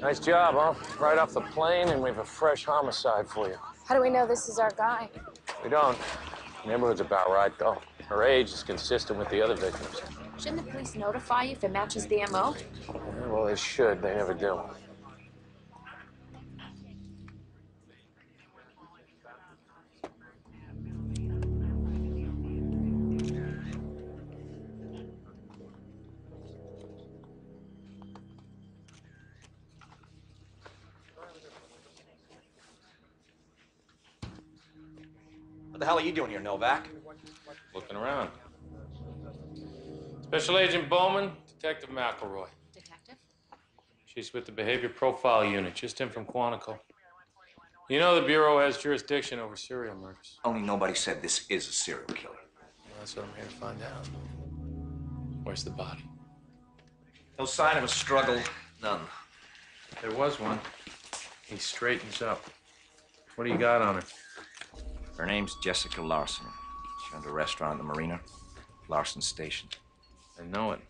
Nice job, huh? Right off the plane, and we have a fresh homicide for you. How do we know this is our guy? We don't. Neighborhood's about right, though. Her age is consistent with the other victims. Shouldn't the police notify you if it matches the MO? Yeah, well, they should. They never do. You doing here, Novak? Looking around. Special Agent Bowman, Detective McElroy. Detective? She's with the Behavior Profile Unit, just in from Quantico. You know the Bureau has jurisdiction over serial murders. Only nobody said this is a serial killer. Well, that's what I'm here to find out. Where's the body? No sign of a struggle, none. There was one. He straightens up. What do you got on her? Her name's Jessica Larson. She owned a restaurant at the marina, Larson Station. I know it.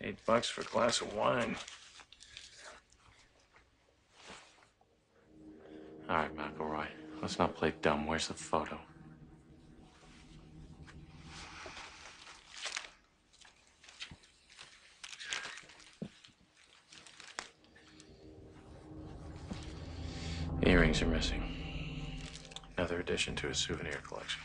Eight bucks for a glass of wine. All right, McElroy. Let's not play dumb. Where's the photo? Earrings are missing. Another addition to his souvenir collection.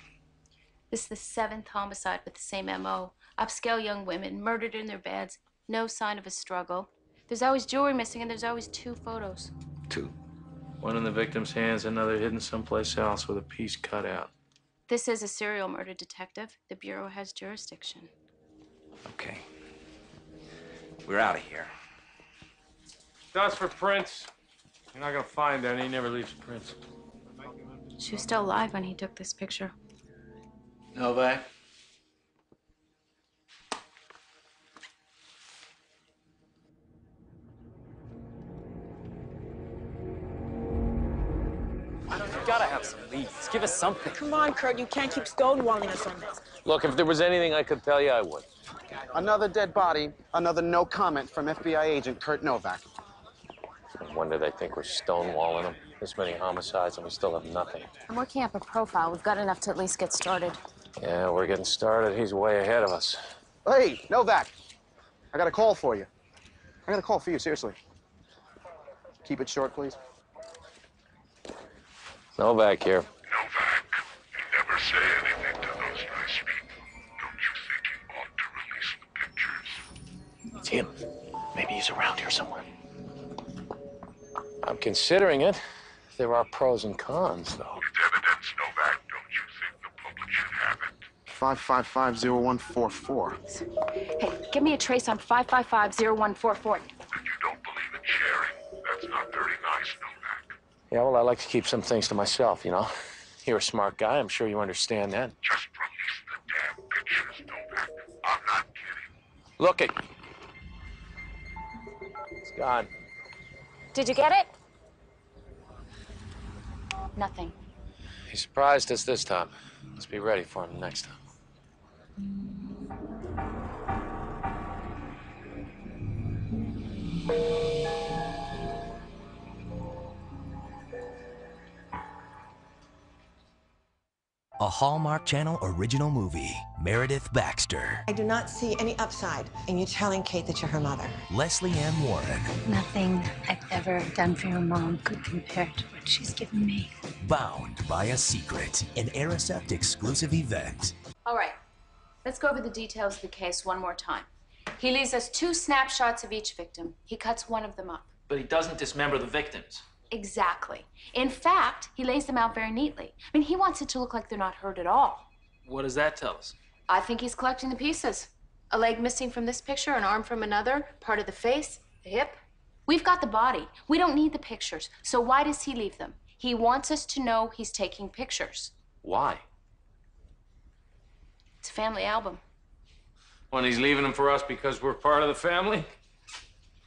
This is the seventh homicide with the same MO. Upscale young women murdered in their beds, no sign of a struggle. There's always jewelry missing, and there's always two photos. Two. One in the victim's hands, another hidden someplace else with a piece cut out. This is a serial murder detective. The Bureau has jurisdiction. Okay. We're out of here. That's for prints. You're not gonna find any. He never leaves prints. She was still alive when he took this picture. Novak? You gotta have some leads. Give us something. Come on, Kurt, you can't keep stonewalling us on this. Look, if there was anything I could tell you, I would. Another dead body, another no comment from FBI agent Kurt Novak. No wonder they think we're stonewalling them. This many homicides and we still have nothing. I'm working up a profile. We've got enough to at least get started. Yeah, we're getting started. He's way ahead of us. Hey, Novak, I got a call for you. I got a call for you, seriously. Keep it short, please. Novak here. Novak, you never say anything to those nice people. Don't you think you ought to release the pictures? It's him. Maybe he's around here somewhere. I'm considering it. There are pros and cons, though. It's evidence, Novak. Don't you think the public should have it? 5550144. Hey, give me a trace on 5550144. That you don't believe in sharing? That's not very nice, Novak. Yeah, well, I like to keep some things to myself, you know. You're a smart guy. I'm sure you understand that. Just release the damn pictures, Novak. I'm not kidding. Look it. It's gone. Did you get it? Nothing. He surprised us this time. Let's be ready for him next time. A Hallmark Channel original movie, Meredith Baxter, I do not see any upside in you telling Kate that you're her mother. Lesley Ann Warren, Nothing I've ever done for your mom could compare to what she's given me. Bound by a Secret, an Aricept exclusive event. All right. Let's go over the details of the case one more time. He leaves us two snapshots of each victim. He cuts one of them up. But he doesn't dismember the victims. Exactly. In fact, he lays them out very neatly. I mean, he wants it to look like they're not hurt at all. What does that tell us? I think he's collecting the pieces. A leg missing from this picture, an arm from another, part of the face, the hip. We've got the body. We don't need the pictures. So why does he leave them? He wants us to know he's taking pictures. Why? It's a family album. When he's leaving them for us because we're part of the family?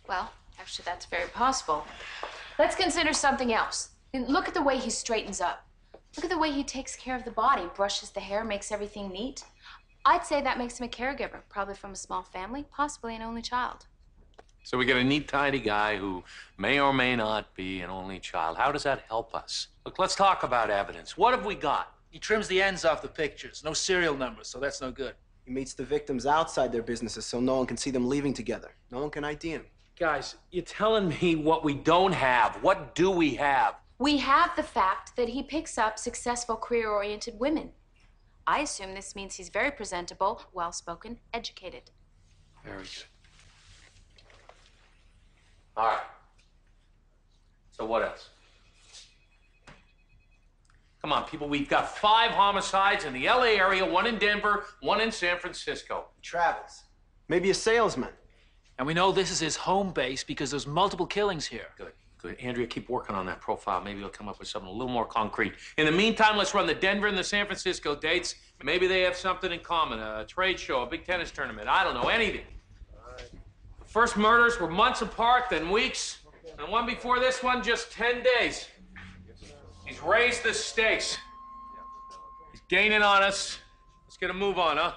Well, actually, that's very possible. Let's consider something else. Look at the way he straightens up. Look at the way he takes care of the body, brushes the hair, makes everything neat. I'd say that makes him a caregiver, probably from a small family, possibly an only child. So we get a neat, tidy guy who may or may not be an only child. How does that help us? Look, let's talk about evidence. What have we got? He trims the ends off the pictures. No serial numbers, so that's no good. He meets the victims outside their businesses so no one can see them leaving together. No one can ID him. Guys, you're telling me what we don't have. What do we have? We have the fact that he picks up successful, career oriented women. I assume this means he's very presentable, well spoken, educated. Very good. All right. So what else? Come on, people. We've got five homicides in the LA area, one in Denver, one in San Francisco. Travels. Maybe a salesman. And we know this is his home base because there's multiple killings here. Good, good. Andrea, keep working on that profile. Maybe you'll come up with something a little more concrete. In the meantime, let's run the Denver and the San Francisco dates. Maybe they have something in common a trade show, a big tennis tournament. I don't know, anything. First murders were months apart, then weeks. And one before this one, just 10 days. He's raised the stakes. He's gaining on us. Let's get a move on, huh?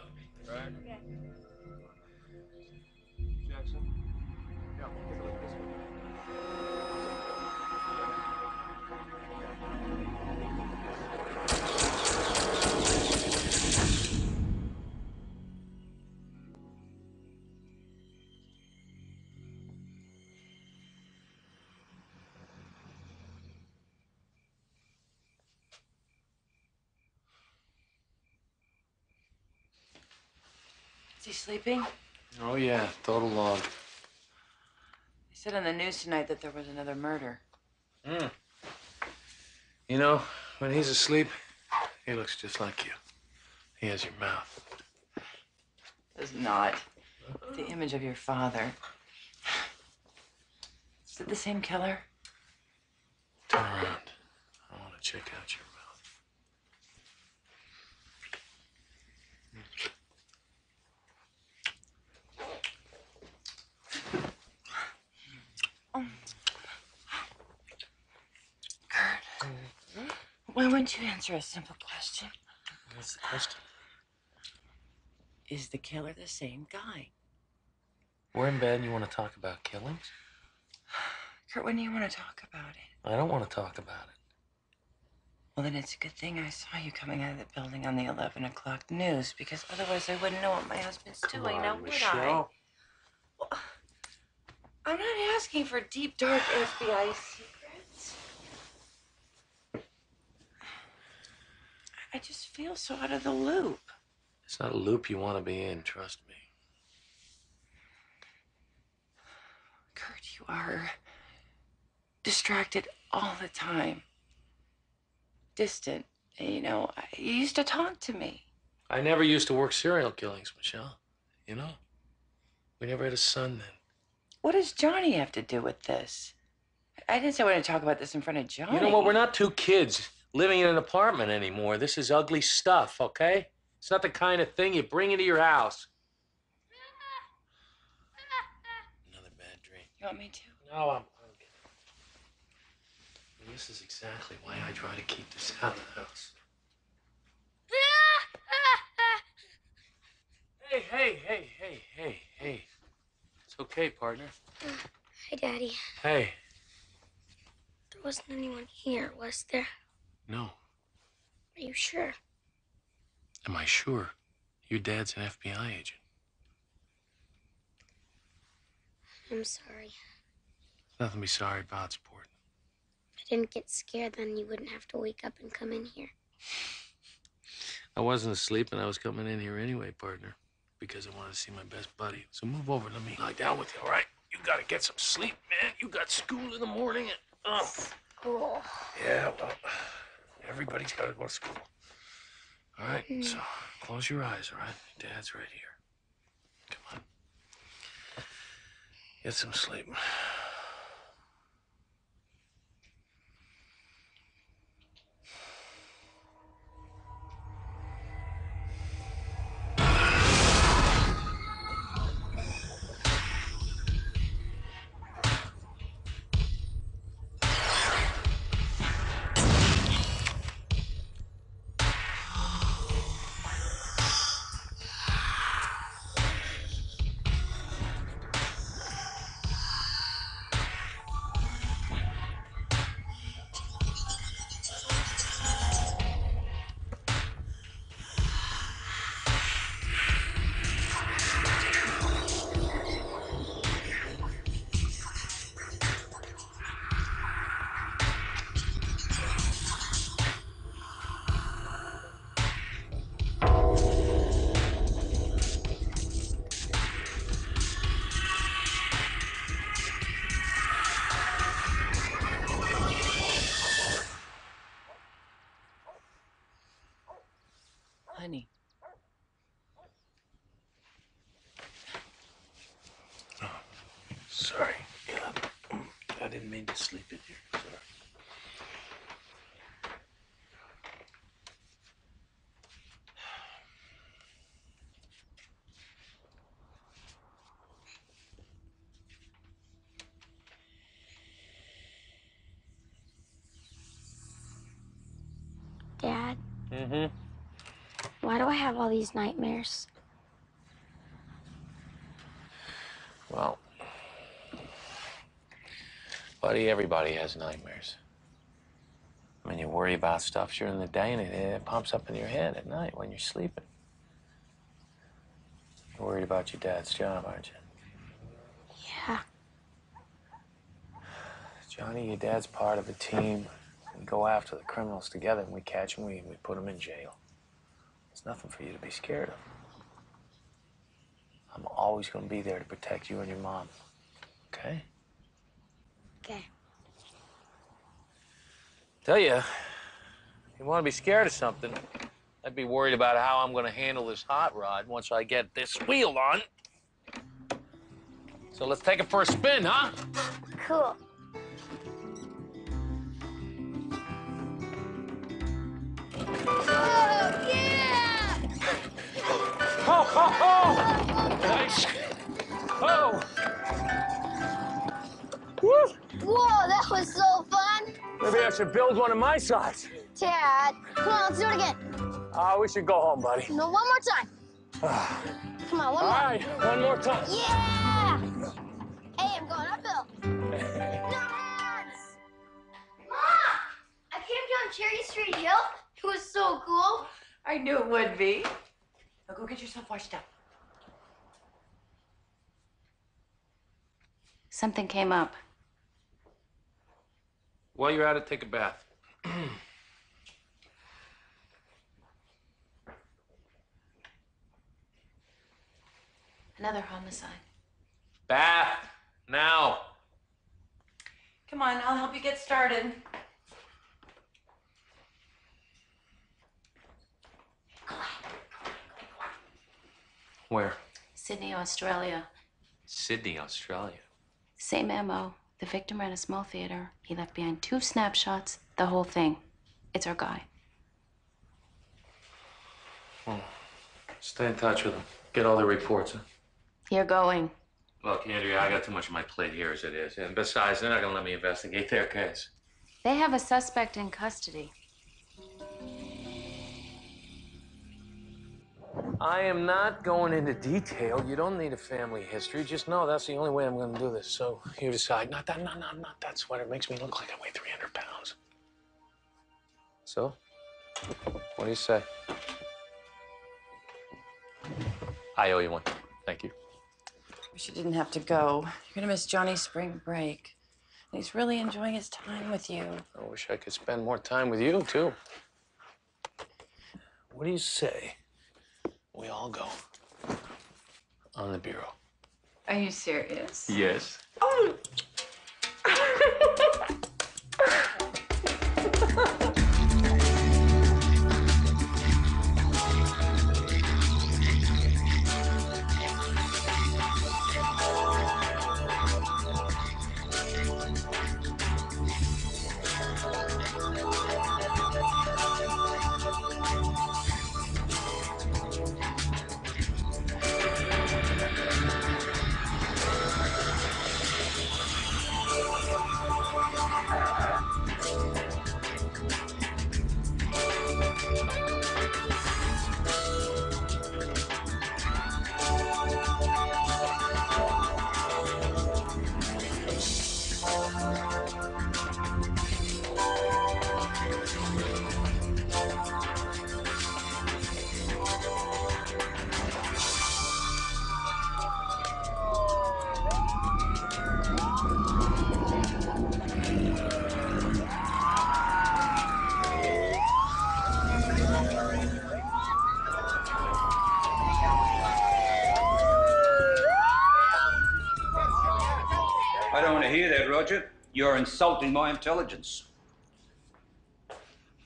Is he sleeping? Oh, yeah, total log. They said on the news tonight that there was another murder. Mm. You know, when he's asleep, he looks just like you. He has your mouth. Does not. The image of your father. Is it the same killer? Turn around. I want to check out your Why wouldn't you answer a simple question? What's the question? Is the killer the same guy? We're in bed and you want to talk about killings? Kurt, when do you want to talk about it? I don't want to talk about it. Well, then it's a good thing I saw you coming out of the building on the 11 o'clock news, because otherwise I wouldn't know what my husband's doing, now would I? Well, I'm not asking for deep, dark FBI secrets. I just feel so out of the loop. It's not a loop you want to be in, trust me. Kurt, you are distracted all the time. Distant. You know, you used to talk to me. I never used to work serial killings, Michelle. You know? We never had a son then. What does Johnny have to do with this? I didn't say I wanted to talk about this in front of Johnny. You know what? We're not two kids living in an apartment anymore. This is ugly stuff, okay? It's not the kind of thing you bring into your house. Another bad dream. You want me to? No, I'm. I'm. And this is exactly why I try to keep this out of the house. Hey, hey, hey, hey, hey, hey. It's okay, partner. Hi, Daddy. Hey. There wasn't anyone here, was there? No. Are you sure? Am I sure? Your dad's an FBI agent. I'm sorry. Nothing to be sorry about, sport. If I didn't get scared, then you wouldn't have to wake up and come in here. I wasn't asleep and I was coming in here anyway, partner, because I wanted to see my best buddy. So move over. Let me lie down with you, all right? You gotta get some sleep, man. You got school in the morning. And, oh. Oh. Yeah, well, everybody's gotta go to school. All right, so close your eyes, all right? Dad's right here. Come on. Get some sleep. Why do I have all these nightmares? Well, buddy, everybody has nightmares. I mean, you worry about stuff during the day, and it, it pumps up in your head at night when you're sleeping. You're worried about your dad's job, aren't you? Yeah. Johnny, your dad's part of a team. We go after the criminals together, and we catch them, we, we put them in jail. There's nothing for you to be scared of. I'm always going to be there to protect you and your mom. Okay? Okay. Tell you, if you want to be scared of something, I'd be worried about how I'm going to handle this hot rod once I get this wheel on. So let's take it for a spin, huh? Cool. Oh, Ho, ho, ho! Nice. Oh! Woo! Whoa, that was so fun! Maybe I should build one of my size. Dad, come on, let's do it again. Ah, we should go home, buddy. No, one more time. Come on, one All more. right, one more time. Yeah! Hey, I'm going uphill. Nuts! Mom! I came down Cherry Street Hill. It was so cool. I knew it would be. Now go get yourself washed up. Something came up. While you're at it, take a bath. Another homicide. Bath now. Come on, I'll help you get started. Where? Sydney, Australia. Sydney, Australia. Same MO. The victim ran a small theater. He left behind two snapshots, the whole thing. It's our guy. Well, Stay in touch with them. Get all the reports. Huh? You're going. Look, Andrea, I got too much on my plate here as it is. And besides, they're not going to let me investigate their case. They have a suspect in custody. I am not going into detail. You don't need a family history. Just know that's the only way I'm going to do this. So you decide. Not that, not, not, not that sweater. It makes me look like I weigh 300 pounds. So, what do you say? I owe you one. Thank you. Wish you didn't have to go. You're gonna miss Johnny's spring break. And he's really enjoying his time with you. I wish I could spend more time with you, too. What do you say? We all go on the bureau. Are you serious? Yes. I oh. You're insulting my intelligence.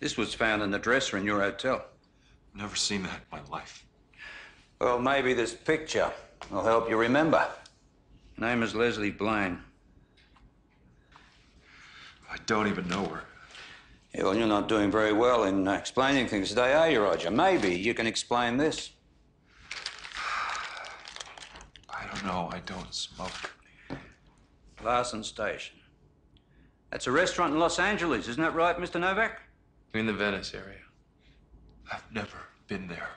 This was found in the dresser in your hotel. Never seen that in my life. Well, maybe this picture will help you remember. Name is Leslie Blaine. I don't even know her. Yeah, well, you're not doing very well in uh, explaining things today, are you, Roger? Maybe you can explain this. I don't know. I don't smoke. Larson Station. That's a restaurant in Los Angeles, isn't that right, Mr. Novak? In the Venice area. I've never been there.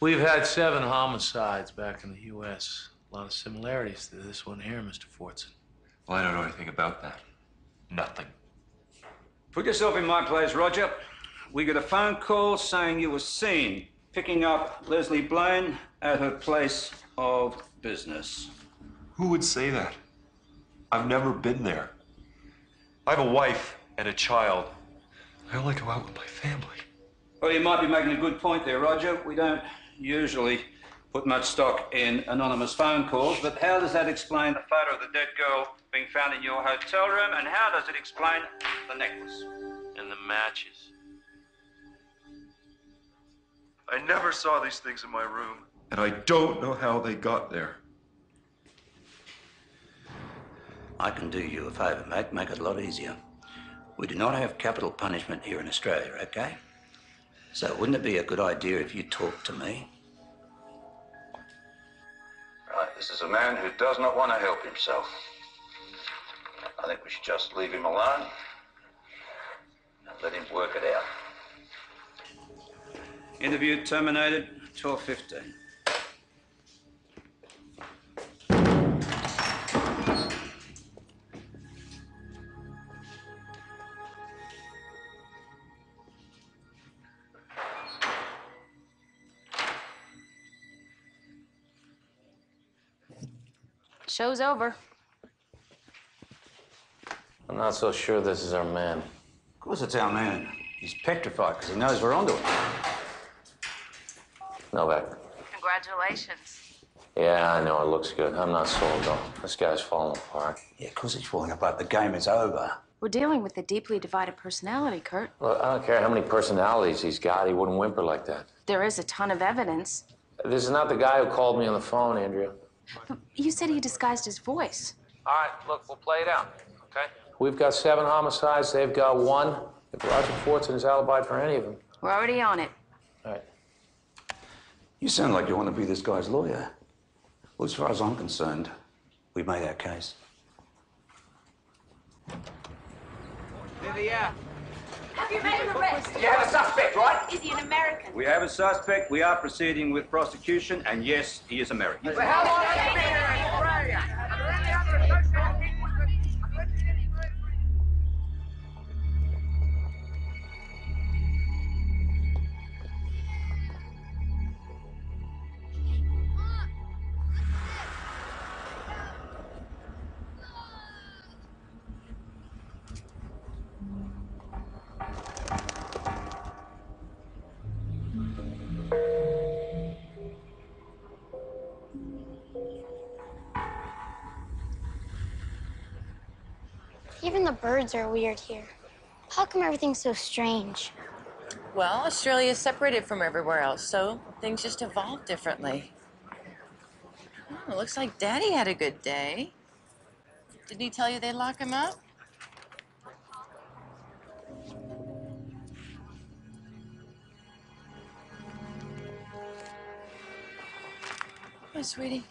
We've had seven homicides back in the U.S. A lot of similarities to this one here, Mr. Fortson. Well, I don't know anything about that. Nothing. Put yourself in my place, Roger. We got a phone call saying you were seen picking up Leslie Blaine at her place of business. Who would say that? I've never been there. I have a wife and a child. I only go out with my family. Well, you might be making a good point there, Roger. We don't usually put much stock in anonymous phone calls, but how does that explain the photo of the dead girl being found in your hotel room, and how does it explain the necklace? And the matches. I never saw these things in my room, and I don't know how they got there. I can do you a favour, mate, make it a lot easier. We do not have capital punishment here in Australia, okay? So wouldn't it be a good idea if you talked to me? Right, this is a man who does not want to help himself. I think we should just leave him alone and let him work it out. Interview terminated, 12.15. Show's over. I'm not so sure this is our man. Of course it's our man. He's petrified because he knows we're onto it. Novak. Congratulations. Yeah, I know. It looks good. I'm not sold, though. This guy's falling apart. Yeah, of course he's falling apart. The game is over. We're dealing with a deeply divided personality, Kurt. Look, I don't care how many personalities he's got. He wouldn't whimper like that. There is a ton of evidence. This is not the guy who called me on the phone, Andrea. But you said he disguised his voice. All right, look, we'll play it out, okay? We've got seven homicides. They've got one. If Roger Fortson is alibied for any of them. We're already on it. All right. You sound like you want to be this guy's lawyer. Well, as far as I'm concerned, we've made our case. Lydia. Have you made an arrest? You have a suspect, right? Is he an American? We have a suspect. We are proceeding with prosecution, and yes, he is American. how long have you been here birds are weird here. How come everything's so strange? Well, Australia is separated from everywhere else, so things just evolve differently. Oh, looks like Daddy had a good day. Didn't he tell you they'd lock him up? Hi, sweetie.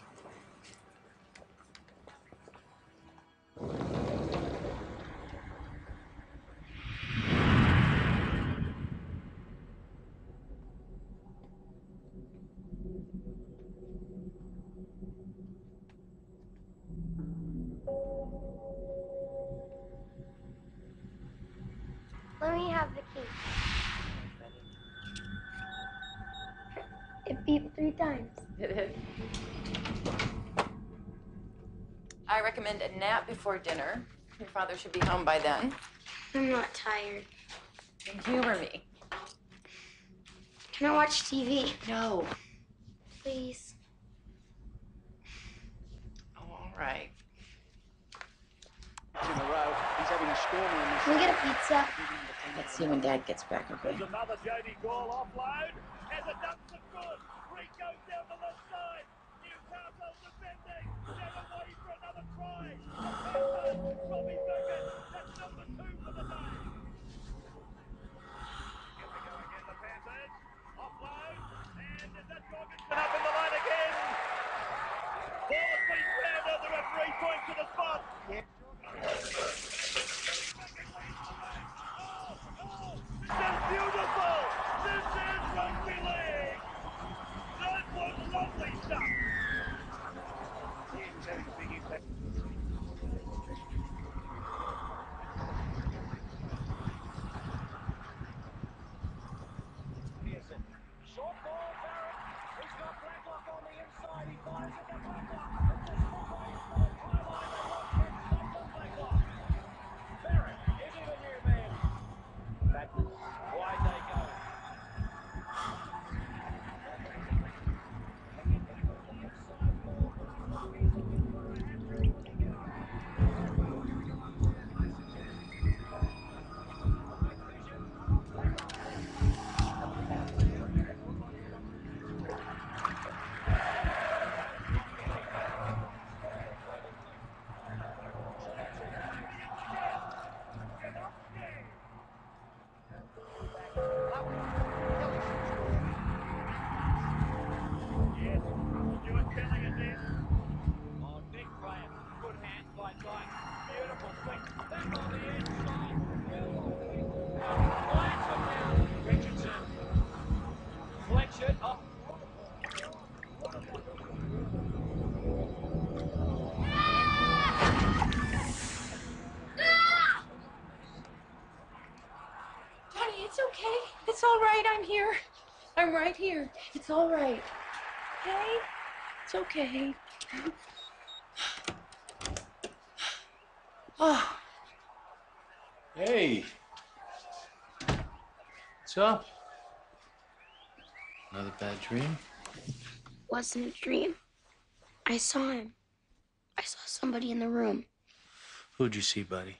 It beeped three times. It is. I recommend a nap before dinner. Your father should be home by then. I'm not tired. And humor me. Can I watch TV? No. Please. Oh, all right. In a row. He's having a stormer in this. Can we get a pizza? Let's see when Dad gets back, okay? There's another Jody Gall offload. Has a dump some good. Reed goes down the left side. Newcastle defending. Now away for another try. The Panthers, Robbie Biggin. That's number two for the day. Here we go again, the Panthers. Offload. And is that Jorgensen up in the line again? Ball's been grounded. The referee points to the spot is beautiful! This is rugby league! That was lovely stuff! Short ball, Barrett. He's got Blacklock on the inside. He fires it to Blacklock. Barrett, is it a new man? Back wide they go. Yes, Stuart Kelly again. Oh, Nick Graham. Good hands by Dyke. Beautiful flick. Back on the inside. Flash it down. Richardson. Flex it. Oh. Johnny, it's okay. It's all right. I'm here. I'm right here. It's all right. Okay? It's okay. Oh, Hey. What's up? Another bad dream? Wasn't a dream. I saw him. I saw somebody in the room. Who'd you see, buddy?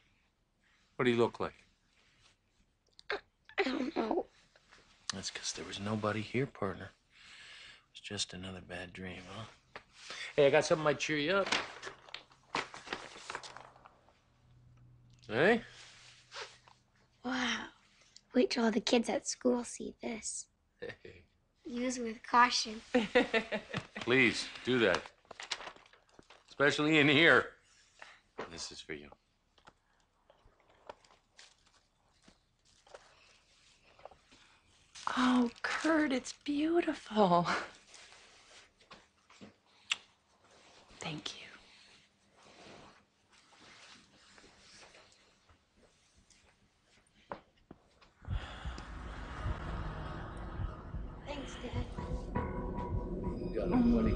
What do he look like? I don't know. That's because there was nobody here, partner. It's just another bad dream, huh? Hey, I got something might cheer you up. Hey? Wow. Wait till all the kids at school see this. Use with caution. Please, do that. Especially in here. This is for you. Oh, Kurt, it's beautiful. Thank you. Thanks, Dad. Got it, buddy.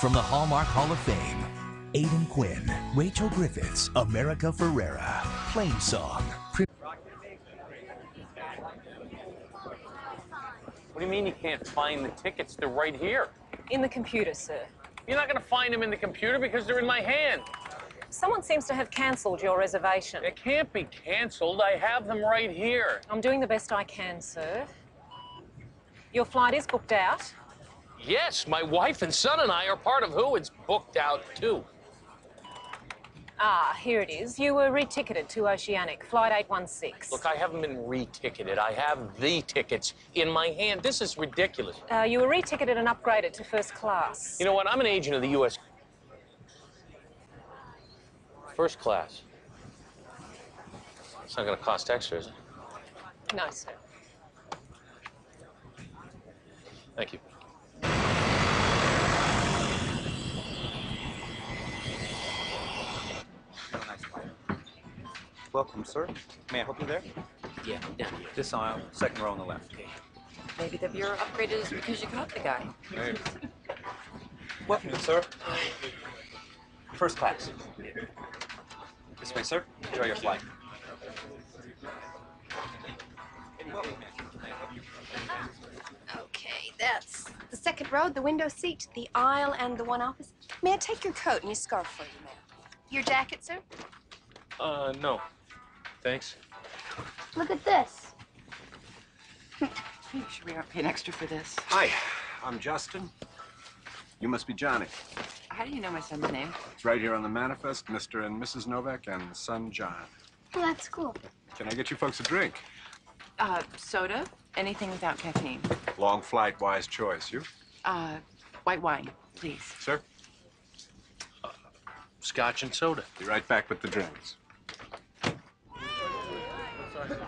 From the Hallmark Hall of Fame, Aidan Quinn, Rachel Griffiths, America Ferrera, Plainsong, Pri- What do you mean you can't find the tickets? They're right here. In the computer, sir. You're not going to find them in the computer because they're in my hand. Someone seems to have cancelled your reservation. It can't be canceled. I have them right here. I'm doing the best I can, sir. Your flight is booked out. Yes, my wife and son and I are part of who? It's booked out too. Ah, here it is. You were reticketed to Oceanic, flight 816. Look, I haven't been reticketed. I have the tickets in my hand. This is ridiculous. Uh, you were reticketed and upgraded to first class. You know what? I'm an agent of the U.S. First class. It's not going to cost extra, is it? No, sir. Thank you. Welcome, sir. May I help you there? Yeah, down here. This aisle, second row on the left. Maybe the bureau upgraded us because you caught the guy. Hey. Welcome, good sir. First class. This way, sir. Enjoy your flight. Welcome. May I help you? Okay, that's the second row, the window seat, the aisle, and the one opposite. May I take your coat and your scarf for you, ma'am? Your jacket, sir? Uh, no. Thanks. Look at this. Are you sure we aren't paying extra for this? Hi, I'm Justin. You must be Johnny. How do you know my son's name? It's right here on the manifest, Mr. and Mrs. Novak and son John. Well, that's cool. Can I get you folks a drink? Uh, soda? Anything without caffeine. Long flight, wise choice. You? Uh, white wine, please. Sir? Scotch and soda. Be right back with the drinks. Here,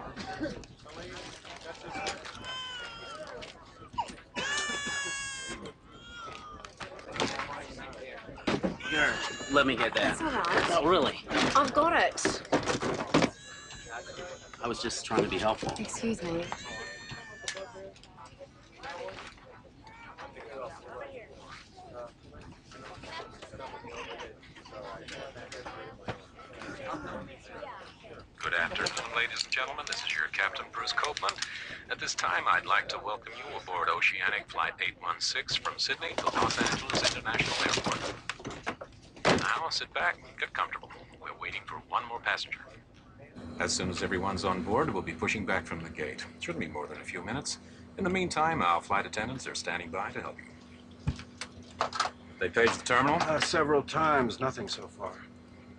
let me get that. That's all right. No, really. I've got it. I was just trying to be helpful. Excuse me. Good afternoon, ladies and gentlemen. This is your Captain Bruce Copeland. At this time, I'd like to welcome you aboard Oceanic Flight 816 from Sydney to Los Angeles International Airport. Now, sit back and get comfortable. We're waiting for one more passenger. As soon as everyone's on board, we'll be pushing back from the gate. Shouldn't be more than a few minutes. In the meantime, our flight attendants are standing by to help you. They paged the terminal? Uh, several times, nothing so far.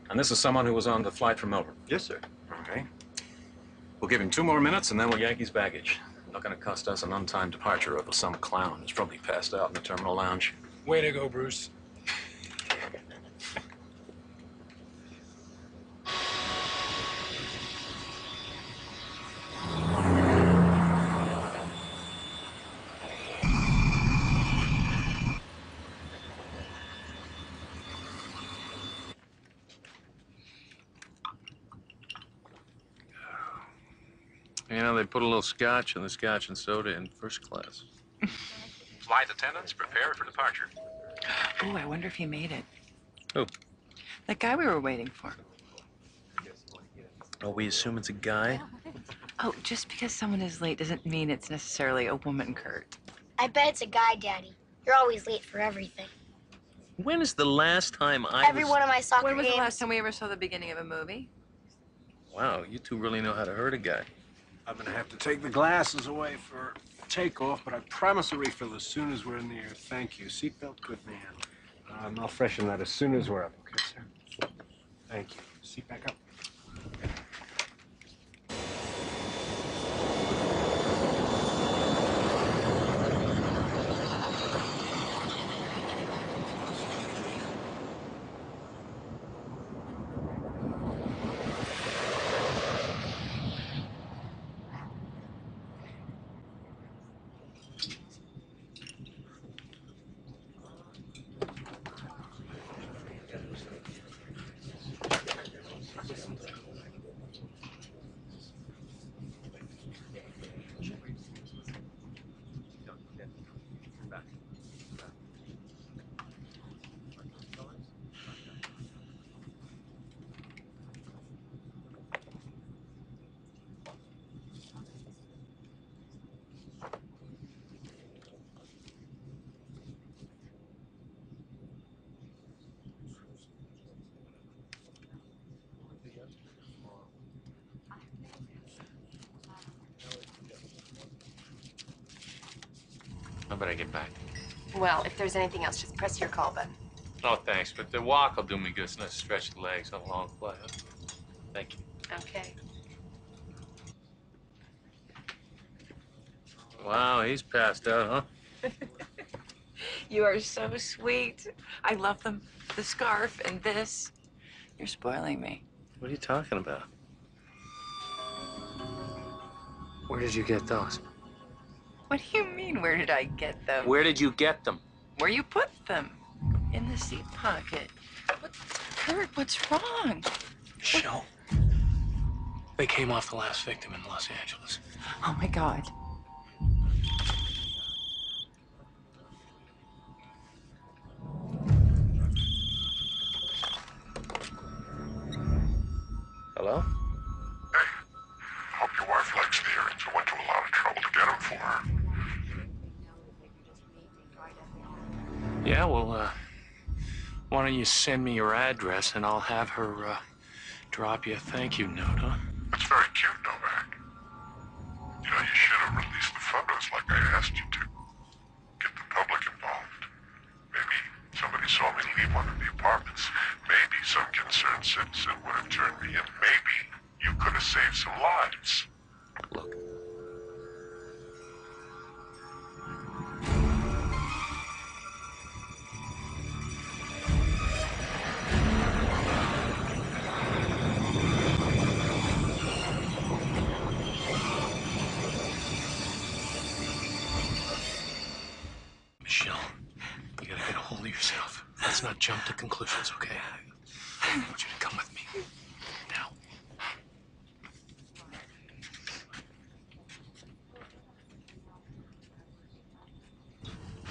And this is someone who was on the flight from Melbourne? Yes, sir. Okay. We'll give him two more minutes and then we'll yank his baggage. Not gonna cost us an untimed departure over some clown who's probably passed out in the terminal lounge. Way to go, Bruce. They put a little scotch in the scotch and soda in first class. Flight attendants, prepare for departure. Oh, I wonder if he made it. Who? That guy we were waiting for. Oh, we assume it's a guy? Oh, just because someone is late doesn't mean it's necessarily a woman, Kurt. I bet it's a guy, Daddy. You're always late for everything. When is the last time I Every was... one of my soccer When was games. the last time we ever saw the beginning of a movie? Wow, you two really know how to hurt a guy. I'm gonna have to take the glasses away for takeoff, but I promise a refill as soon as we're in the air. Thank you. Seatbelt, good man. Um, I'll freshen that as soon as we're up, okay, sir? Thank you. Seat back up. How about I get back? Well, if there's anything else, just press your call button. Oh, thanks, but the walk will do me good. It's not stretch the legs on a long flight. Thank you. Okay. Wow, he's passed out, huh? You are so sweet. I love them. The scarf and this. You're spoiling me. What are you talking about? Where did you get those? What do you mean, where did I get them? Where did you get them? Where you put them? In the seat pocket. What, Kurt, what's wrong? Show. They came off the last victim in Los Angeles. Oh my God. You send me your address and I'll have her uh, drop you a thank you note, huh? Jump to conclusions, okay? I want you to come with me. Now.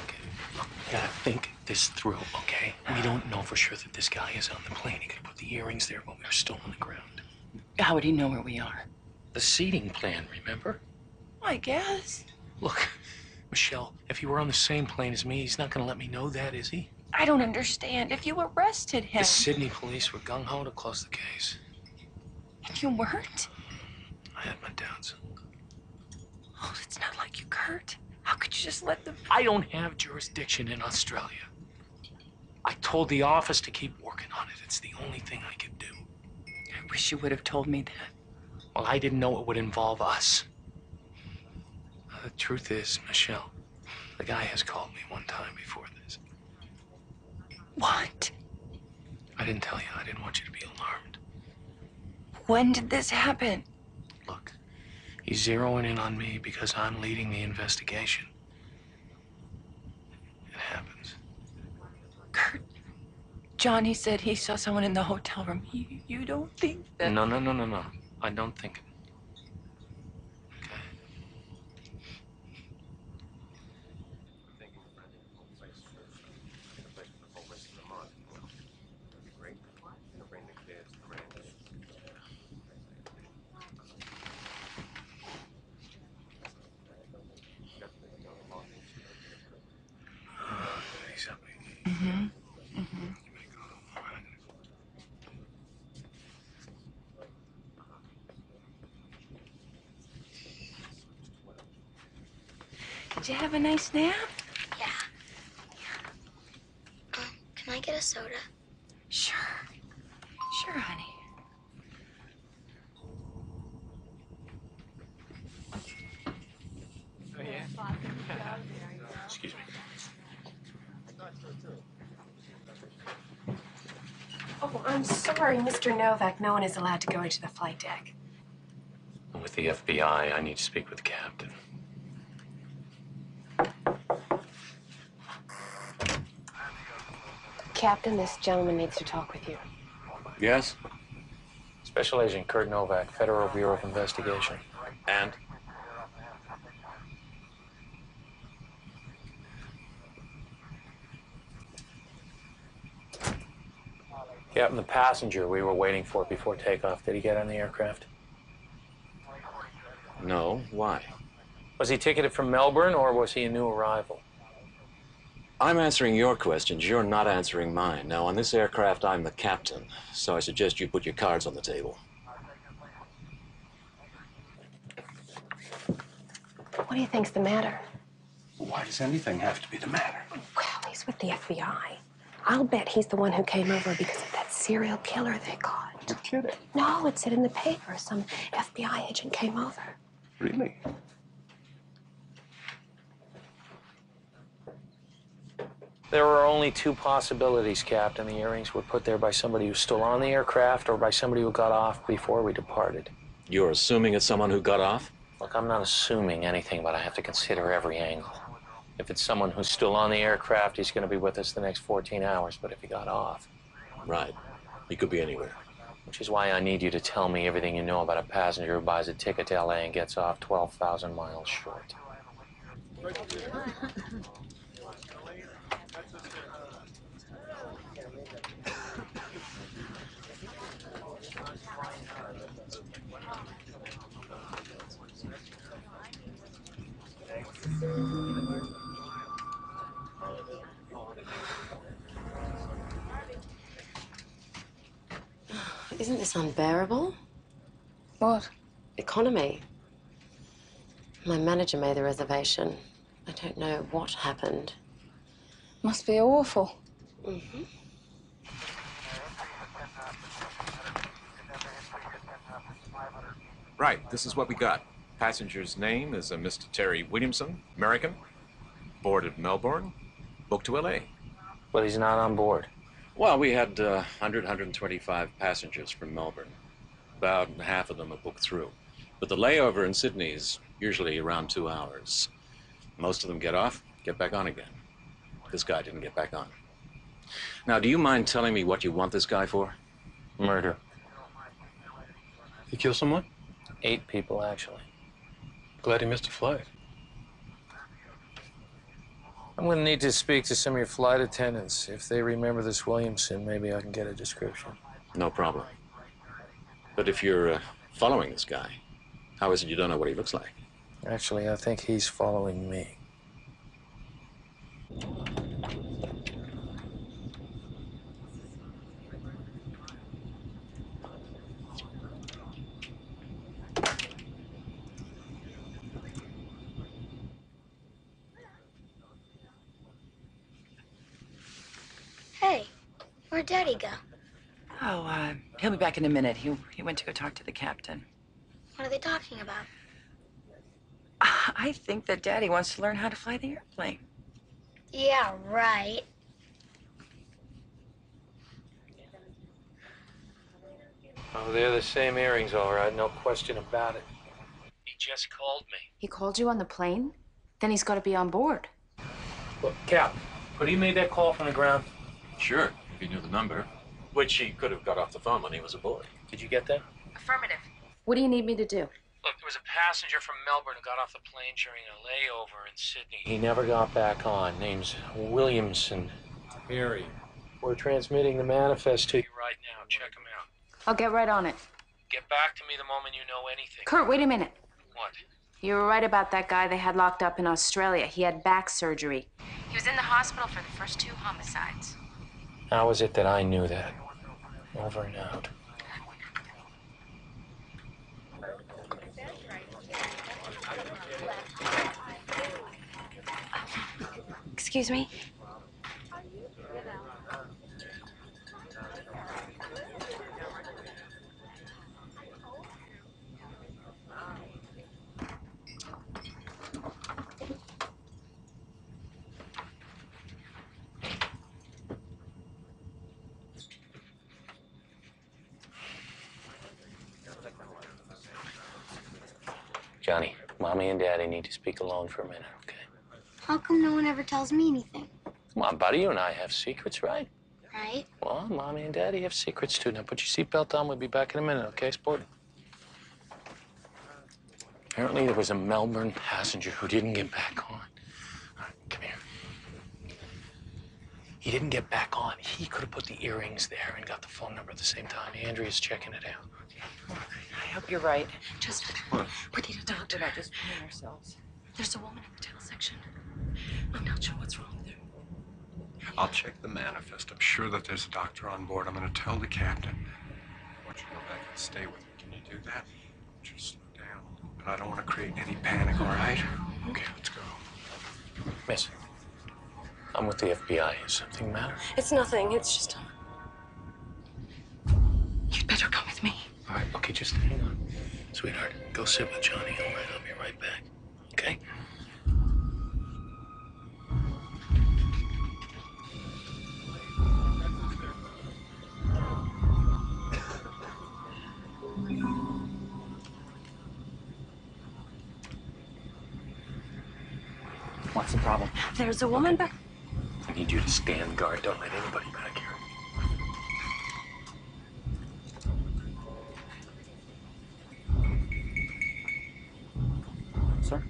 Okay, look, we gotta think this through, okay? We don't know for sure that this guy is on the plane. He could put the earrings there when we were still on the ground. How would he know where we are? The seating plan, remember? I guess. Look, Michelle, if he were on the same plane as me, he's not gonna let me know that, is he? I don't understand. If you arrested him. The Sydney police were gung ho to close the case. If you weren't? I had my doubts. Oh, it's not like you, Kurt. How could you just let them? I don't have jurisdiction in Australia. I told the office to keep working on it. It's the only thing I could do. I wish you would have told me that. Well, I didn't know it would involve us. Uh, The truth is, Michelle, the guy has called me one time before. What? I didn't tell you. I didn't want you to be alarmed. When did this happen? Look, he's zeroing in on me because I'm leading the investigation. It happens. Kurt, Johnny said he saw someone in the hotel room. You, you don't think that? No, no, no, no, no. I don't think it. Mm-hmm. Mm-hmm. Did you have a nice nap? Yeah. Um, can I get a soda? Sure. Sure, honey. Oh, yeah? Excuse me. Oh, I'm sorry, Mr. Novak. No one is allowed to go into the flight deck. With the FBI, I need to speak with the captain. Captain, this gentleman needs to talk with you. Yes? Special Agent Kurt Novak, Federal Bureau of Investigation. And? Captain, the passenger we were waiting for before takeoff, did he get on the aircraft? No. Why? Was he ticketed from Melbourne or was he a new arrival? I'm answering your questions. You're not answering mine. Now, on this aircraft, I'm the captain, so I suggest you put your cards on the table. What do you think's the matter? Why does anything have to be the matter? Well, he's with the FBI. I'll bet he's the one who came over because of that serial killer they caught. You're kidding. No, it said in the paper some FBI agent came over. Really? There are only two possibilities, Captain. The earrings were put there by somebody who's still on the aircraft or by somebody who got off before we departed. You're assuming it's someone who got off? Look, I'm not assuming anything, but I have to consider every angle. If it's someone who's still on the aircraft, he's going to be with us the next 14 hours. But if he got off. Right. He could be anywhere. Which is why I need you to tell me everything you know about a passenger who buys a ticket to LA and gets off 12,000 miles short. Isn't this unbearable? What? Economy. My manager made the reservation. I don't know what happened. Must be awful. Mm hmm Right, this is what we got. Passenger's name is a Mr. Terry Williamson, American, boarded Melbourne, booked to LA. But he's not on board. Well, we had uh, 100, 125 passengers from Melbourne. About half of them are booked through. But the layover in Sydney is usually around two hours. Most of them get off, get back on again. This guy didn't get back on. Now, do you mind telling me what you want this guy for? Murder. He killed someone? Eight people, actually. Glad he missed a flight. I'm going to need to speak to some of your flight attendants. If they remember this Williamson, maybe I can get a description. No problem. But if you're uh, following this guy, how is it you don't know what he looks like? Actually, I think he's following me. Hey, where'd Daddy go? Oh, uh, he'll be back in a minute. He, he went to go talk to the captain. What are they talking about? I think that Daddy wants to learn how to fly the airplane. Yeah, right. Oh, they're the same earrings, all right. No question about it. He just called me. He called you on the plane? Then he's got to be on board. Look, Cap, could he made that call from the ground? Sure, if he knew the number. Which he could have got off the phone when he was a boy. Did you get that? Affirmative. What do you need me to do? Look, there was a passenger from Melbourne who got off the plane during a layover in Sydney. He never got back on. Name's Williamson. Harry. We're transmitting the manifest to you right now. Check him out. I'll get right on it. Get back to me the moment you know anything. Kurt, wait a minute. What? You were right about that guy they had locked up in Australia. He had back surgery. He was in the hospital for the first two homicides. How was it that I knew that? Over and out. Excuse me? Johnny, Mommy and Daddy need to speak alone for a minute, okay? How come no one ever tells me anything? Come on, buddy, you and I have secrets, right? Right? Well, Mommy and Daddy have secrets too. Now put your seatbelt on. We'll be back in a minute, okay, sport? Apparently, there was a Melbourne passenger who didn't get back on. All right, come here. He didn't get back on. He could have put the earrings there and got the phone number at the same time. Andrea's checking it out. I hope you're right. Just, What? we need a doctor. We're not just fooling ourselves. There's a woman in the tail section. I'm not sure what's wrong with her. I'll check the manifest. I'm sure that there's a doctor on board. I'm going to tell the captain. I want you to go back and stay with me. Can you do that? Just slow down. But I don't want to create any panic, all right? Okay, let's go. Miss, I'm with the FBI. Is something matter? It's nothing. It's just. Uh, you'd better come with me. All right, okay, just hang on. Sweetheart, go sit with Johnny. All right, I'll be right back. Okay? What's the problem? There's a woman back. Need you to stand guard. Don't let anybody back here. Sir?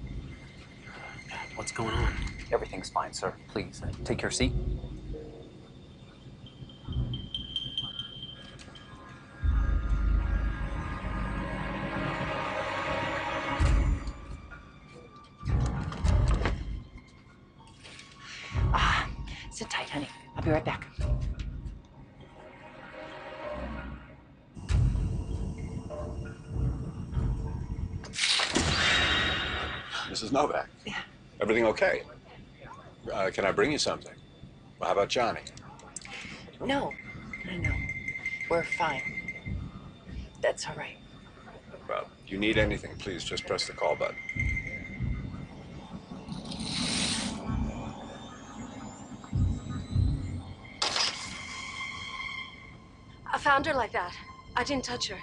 What's going on? Everything's fine, sir. Please, uh, take your seat. Novak. Yeah. Everything okay? Uh, can I bring you something? Well, how about Johnny? No, no, no. We're fine. That's all right. Well, if you need anything, please just press the call button. I found her like that. I didn't touch her.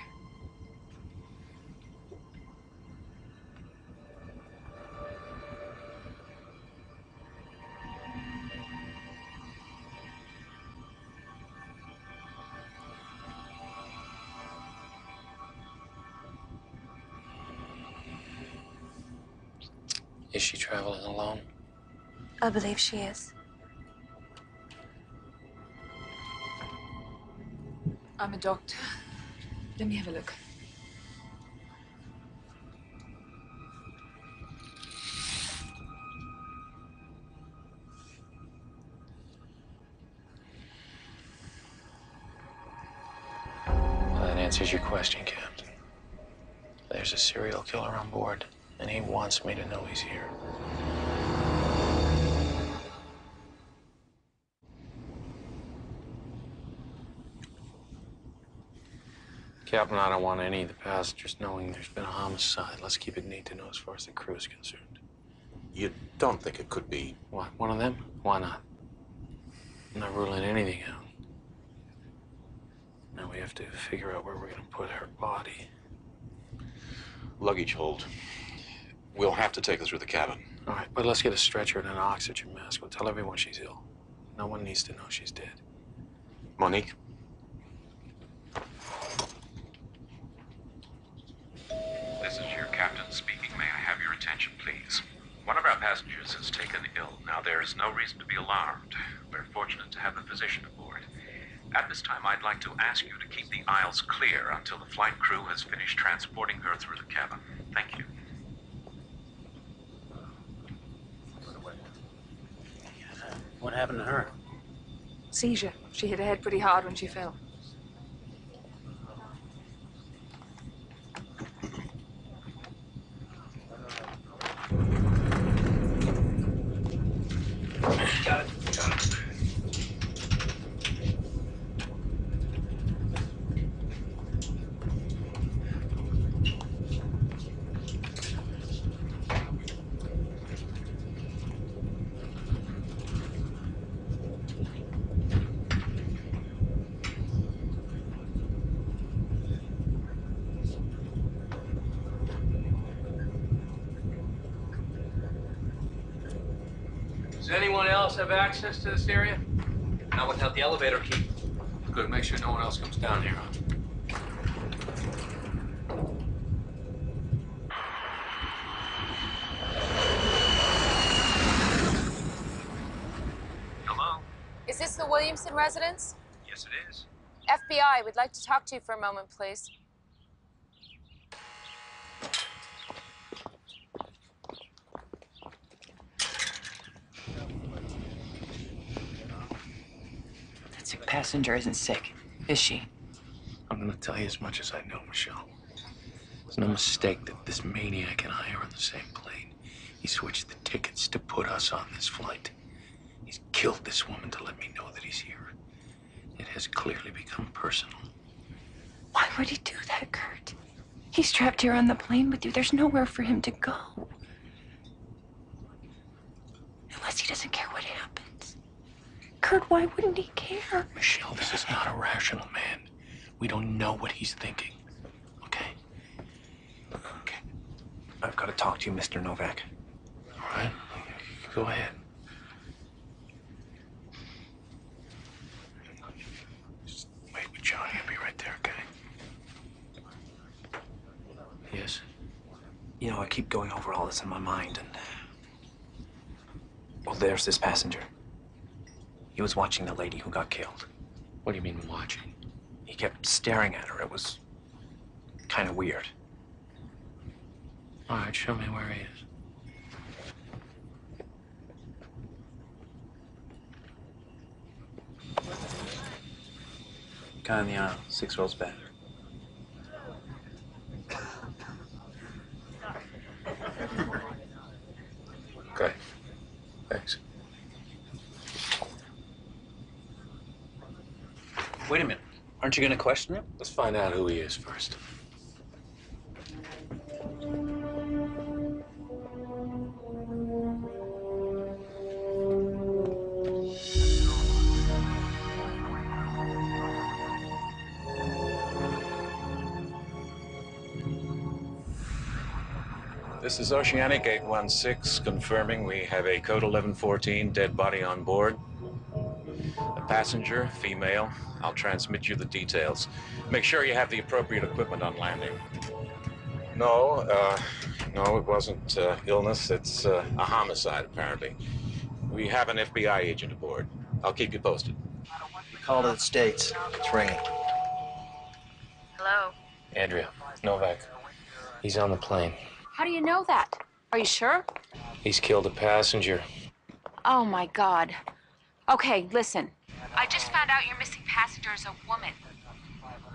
I believe she is. I'm a doctor. Let me have a look. Well, that answers your question, Captain. There's a serial killer on board, and he wants me to know he's here. Captain, I don't want any of the passengers knowing there's been a homicide. Let's keep it neat to know as far as the crew is concerned. You don't think it could be? What, one of them? Why not? I'm not ruling anything out. Now we have to figure out where we're gonna put her body. Luggage hold. We'll have to take her through the cabin. All right, but let's get a stretcher and an oxygen mask. We'll tell everyone she's ill. No one needs to know she's dead. Monique? This is your captain speaking. May I have your attention, please? One of our passengers has taken ill. Now, there is no reason to be alarmed. We're fortunate to have a physician aboard. At this time, I'd like to ask you to keep the aisles clear until the flight crew has finished transporting her through the cabin. Thank you. What happened to her? Seizure. She hit her head pretty hard when she fell. Got it. Got it. Does anyone else have access to this area? Not without the elevator key. Good. Make sure no one else comes down here. Huh? Hello? Is this the Williamson residence? Yes, it is. FBI, we'd like to talk to you for a moment, please. Passenger isn't sick, is she? I'm gonna tell you as much as I know, Michelle. It's no mistake that this maniac and I are on the same plane. He switched the tickets to put us on this flight. He's killed this woman to let me know that he's here. It has clearly become personal. Why would he do that, Kurt? He's trapped here on the plane with you. There's nowhere for him to go. Unless he doesn't care what happens. Kurt, why wouldn't he care? Michelle, this is not a rational man. We don't know what he's thinking. Okay? Okay. I've got to talk to you, Mr. Novak. All right. Go ahead. Just wait with Johnny. I'll be right there, okay? Yes? You know, I keep going over all this in my mind, and. Uh, well, there's this passenger. He was watching the lady who got killed. What do you mean, watching? He kept staring at her. It was kind of weird. All right, show me where he is. Guy in the aisle, six rows back. Aren't you going to question him? Let's find out who he is first. This is Oceanic 816 confirming we have a code 1114 dead body on board. A passenger, female. I'll transmit you the details. Make sure you have the appropriate equipment on landing. No, uh, no, it wasn't uh, illness. It's uh, a homicide, apparently. We have an FBI agent aboard. I'll keep you posted. Call to the States. It's ringing. Hello. Andrea, Novak. He's on the plane. How do you know that? Are you sure? He's killed a passenger. Oh my God. Okay, listen. I just found out your missing passenger is a woman.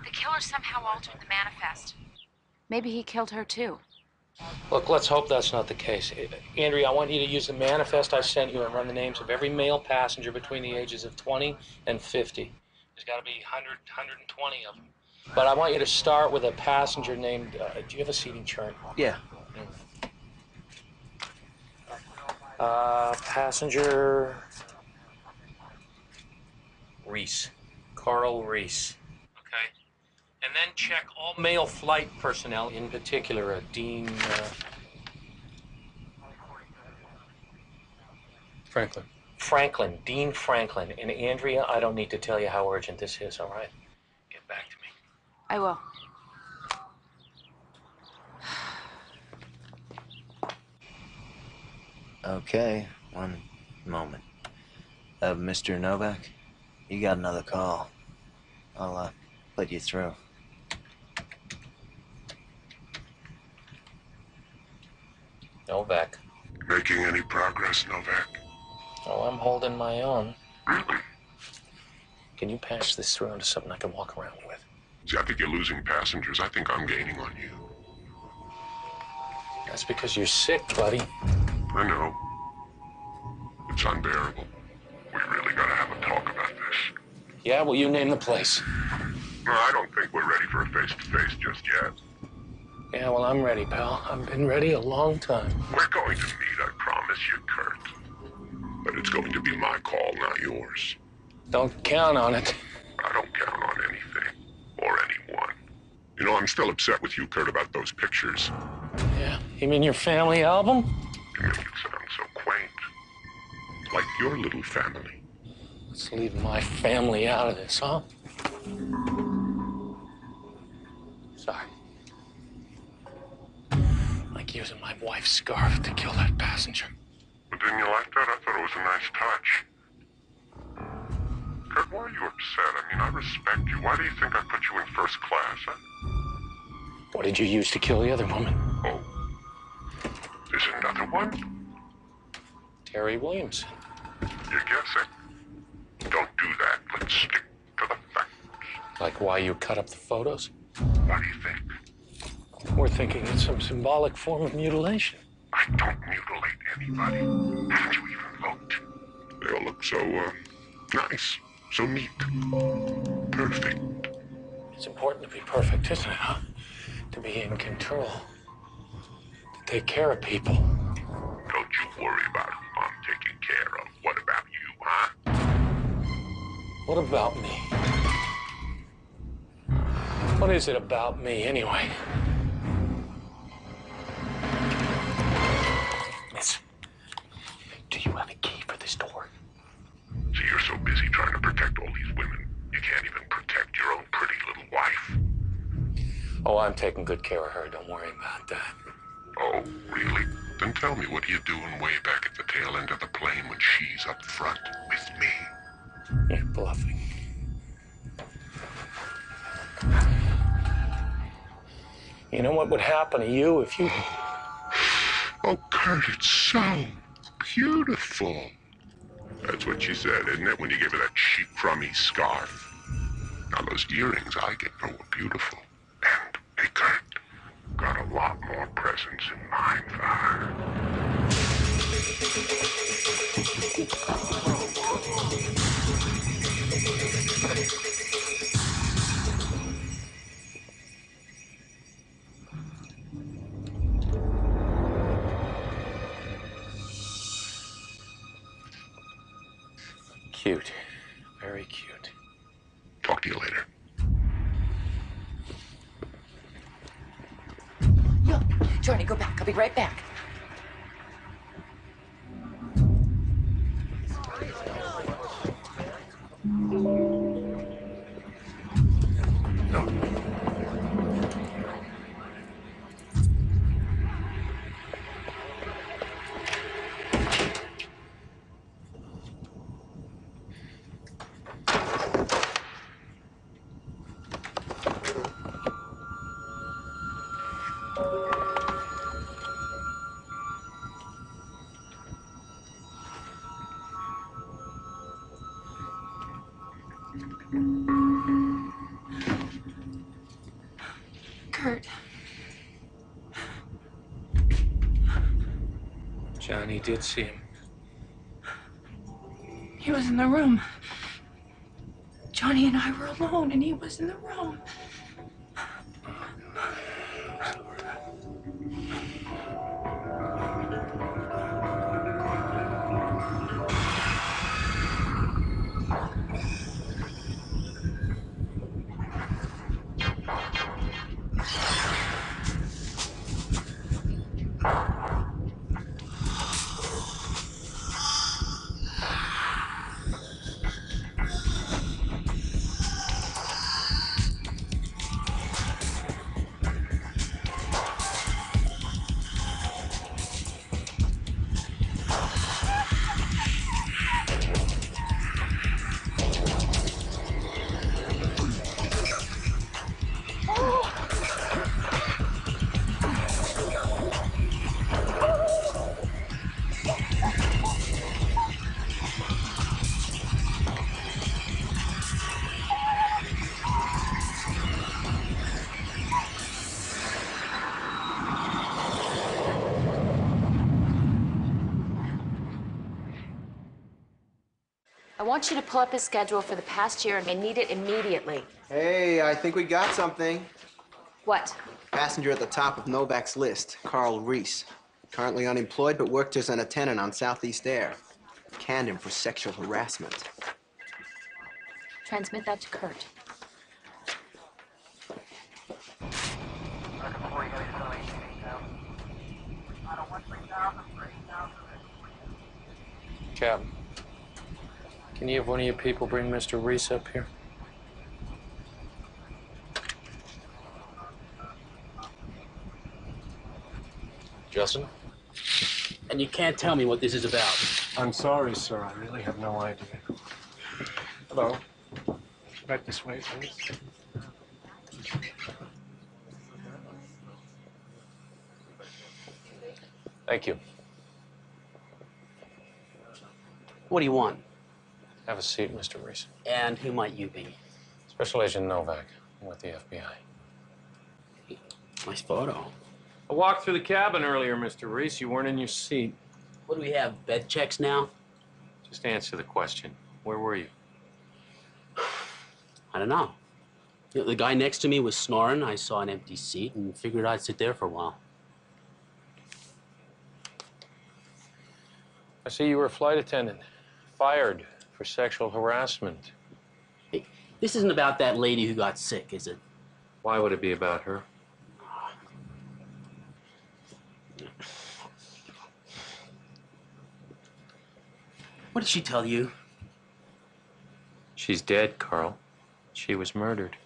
The killer somehow altered the manifest. Maybe he killed her too. Look, let's hope that's not the case. Andrea, I want you to use the manifest I sent you and run the names of every male passenger between the ages of 20 and 50. There's got to be 100, 120 of them. But I want you to start with a passenger named. Uh, do you have a seating chart? Yeah. Uh, passenger. Reese. Carl Reese. Okay. And then check all male flight personnel, in particular, uh, Dean. Uh... Franklin. Franklin. Dean Franklin. And Andrea, I don't need to tell you how urgent this is, all right? Get back to me. I will. Okay, one moment. Uh, Mr. Novak, you got another call. I'll, uh, put you through. Novak. Making any progress, Novak? Oh, I'm holding my own. Can you pass this through into something I can walk around with? See, I think you're losing passengers. I think I'm gaining on you. That's because you're sick, buddy. I know. It's unbearable. We really gotta have a talk about this. Yeah, well, you name the place. No, I don't think we're ready for a face-to-face just yet. Yeah, well, I'm ready, pal. I've been ready a long time. We're going to meet, I promise you, Kurt. But it's going to be my call, not yours. Don't count on it. I don't count on anything. Or anyone. You know, I'm still upset with you, Kurt, about those pictures. Yeah? You mean your family album? You make it sound so quaint. Like your little family. Let's leave my family out of this, huh? Sorry. Like using my wife's scarf to kill that passenger. But didn't you like that? I thought it was a nice touch. Kurt, why are you upset? I mean, I respect you. Why do you think I put you in first class, huh? What did you use to kill the other woman? Oh. There's another one? Terry Williamson. You're guessing. Don't do that. Let's stick to the facts. Like why you cut up the photos? What do you think? We're thinking it's some symbolic form of mutilation. I don't mutilate anybody. Haven't you even looked? They all look so, uh, nice. So neat. Perfect. It's important to be perfect, isn't it, huh? To be in control. To take care of people. Don't you worry about who I'm taking care of. What about you, huh? What about me? What is it about me, anyway? Miss, do you have a key for this door? See, you're so busy trying to protect all these women, you can't even protect your own pretty little wife. Oh, I'm taking good care of her. Don't worry about that. Oh, really? Then tell me, what are you doing way back at the tail end of the plane when she's up front with me? You're bluffing. You know what would happen to you if you. Oh, Kurt, it's so beautiful. That's what she said, isn't it, when you gave her that cheap, crummy scarf? Now, those earrings I get her were beautiful. And, hey, Kurt, got a lot more presents in mind for her. Cute. Very cute. Talk to you later. Look, Johnny, go back. I'll be right back. Did see him. he was in the room. Johnny and I were alone, and he was in the room. Want you to pull up his schedule for the past year and I need it immediately. Hey, I think we got something. What? Passenger at the top of Novak's list, Carl Reese. Currently unemployed, but worked as an attendant on Southeast Air. Canned him for sexual harassment. Transmit that to Kurt. Captain, can you have one of your people bring Mr. Reese up here? Justin? And you can't tell me what this is about. I'm sorry, sir. I really have no idea. Hello. Right this way, please. Thank you. What do you want? Have a seat, Mr. Reese. And who might you be? Special Agent Novak. I'm with the FBI. Nice photo. I walked through the cabin earlier, Mr. Reese. You weren't in your seat. What do we have? Bed checks now? Just answer the question. Where were you? I don't know. You know, the guy next to me was snoring. I saw an empty seat and figured I'd sit there for a while. I see you were a flight attendant. Fired for sexual harassment. Hey, this isn't about that lady who got sick, is it? Why would it be about her? What did she tell you? She's dead, Carl. She was murdered.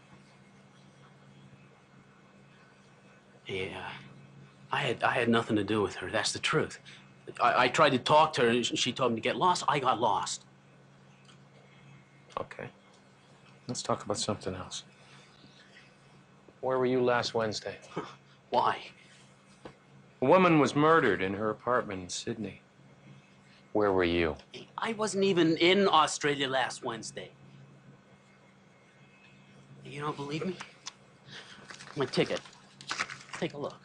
Yeah. I had I had nothing to do with her. That's the truth. I, I tried to talk to her, and she told me to get lost. I got lost. Okay. Let's talk about something else. Where were you last Wednesday? Why? A woman was murdered in her apartment in Sydney. Where were you? I wasn't even in Australia last Wednesday. You don't believe me? My ticket. Take a look.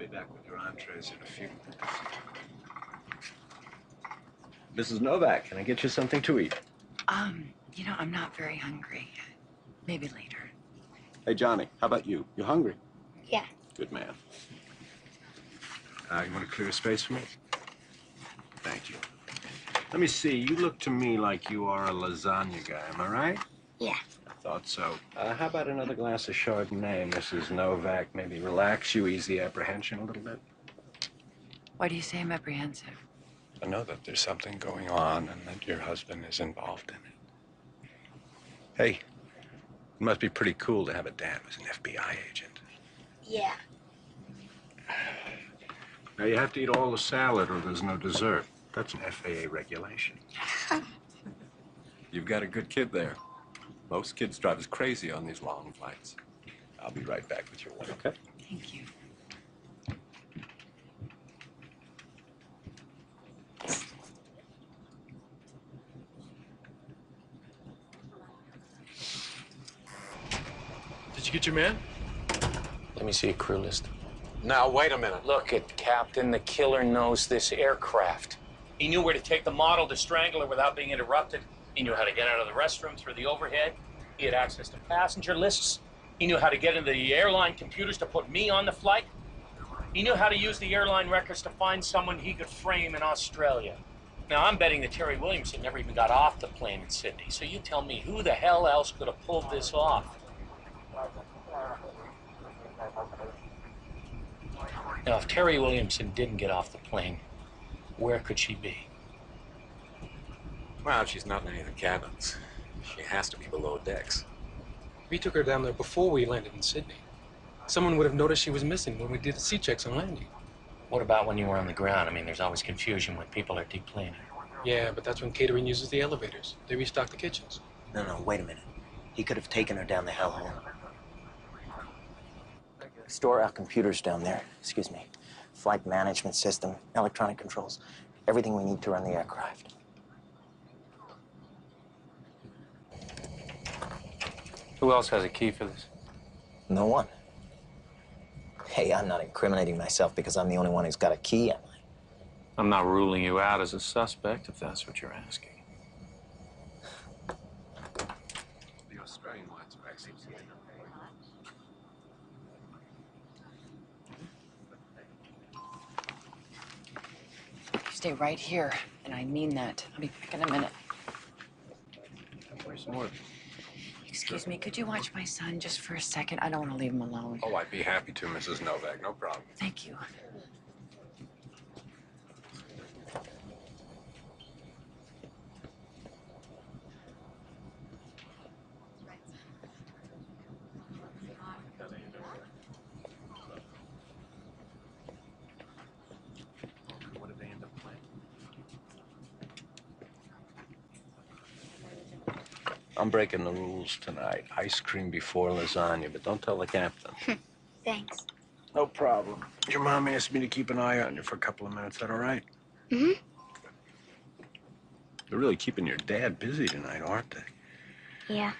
Be back with your entrees in a few minutes. Mrs. Novak, can I get you something to eat? Um, you know, I'm not very hungry. Maybe later. Hey, Johnny, how about you? You hungry? Yeah. Good man. Uh, you want to clear a space for me? Thank you. Let me see. You look to me like you are a lasagna guy. Am I right? Yeah. I thought so. Uh, how about another glass of Chardonnay, Mrs. Novak? Maybe relax you, ease the apprehension a little bit. Why do you say I'm apprehensive? I know that there's something going on and that your husband is involved in it. Hey, it must be pretty cool to have a dad who's an FBI agent. Yeah. Now, you have to eat all the salad or there's no dessert. That's an FAA regulation. You've got a good kid there. Most kids drive us crazy on these long flights. I'll be right back with your one, okay? Thank you. Did you get your man? Let me see a crew list. Now, wait a minute. Look it, Captain. The killer knows this aircraft. He knew where to take the model to strangle her without being interrupted. He knew how to get out of the restroom through the overhead. He had access to passenger lists. He knew how to get into the airline computers to put me on the flight. He knew how to use the airline records to find someone he could frame in Australia. Now, I'm betting that Terry Williamson never even got off the plane in Sydney. So you tell me, who the hell else could have pulled this off? Now, if Terry Williamson didn't get off the plane, where could she be? Well, she's not in any of the cabins. She has to be below decks. We took her down there before we landed in Sydney. Someone would have noticed she was missing when we did the sea checks on landing. What about when you were on the ground? I mean, there's always confusion when people are deplaning. Yeah, but that's when catering uses the elevators. They restock the kitchens. No, no, wait a minute. He could have taken her down the hellhole. Store our computers down there. Excuse me. Flight management system, electronic controls, everything we need to run the aircraft. Who else has a key for this? No one. Hey, I'm not incriminating myself because I'm the only one who's got a key. am I? I'm not ruling you out as a suspect, if that's what you're asking. The Australian ones back You stay right here, and I mean that. I'll be back in a minute. Where's more? Excuse me, could you watch my son just for a second? I don't want to leave him alone. Oh, I'd be happy to, Mrs. Novak. No problem. Thank you. What did they end up playing? I'm breaking the rules tonight. Ice cream before lasagna, but don't tell the captain. Thanks. No problem. Your mom asked me to keep an eye on you for a couple of minutes. That all right? Mm-hmm. They're really keeping your dad busy tonight, aren't they? Yeah.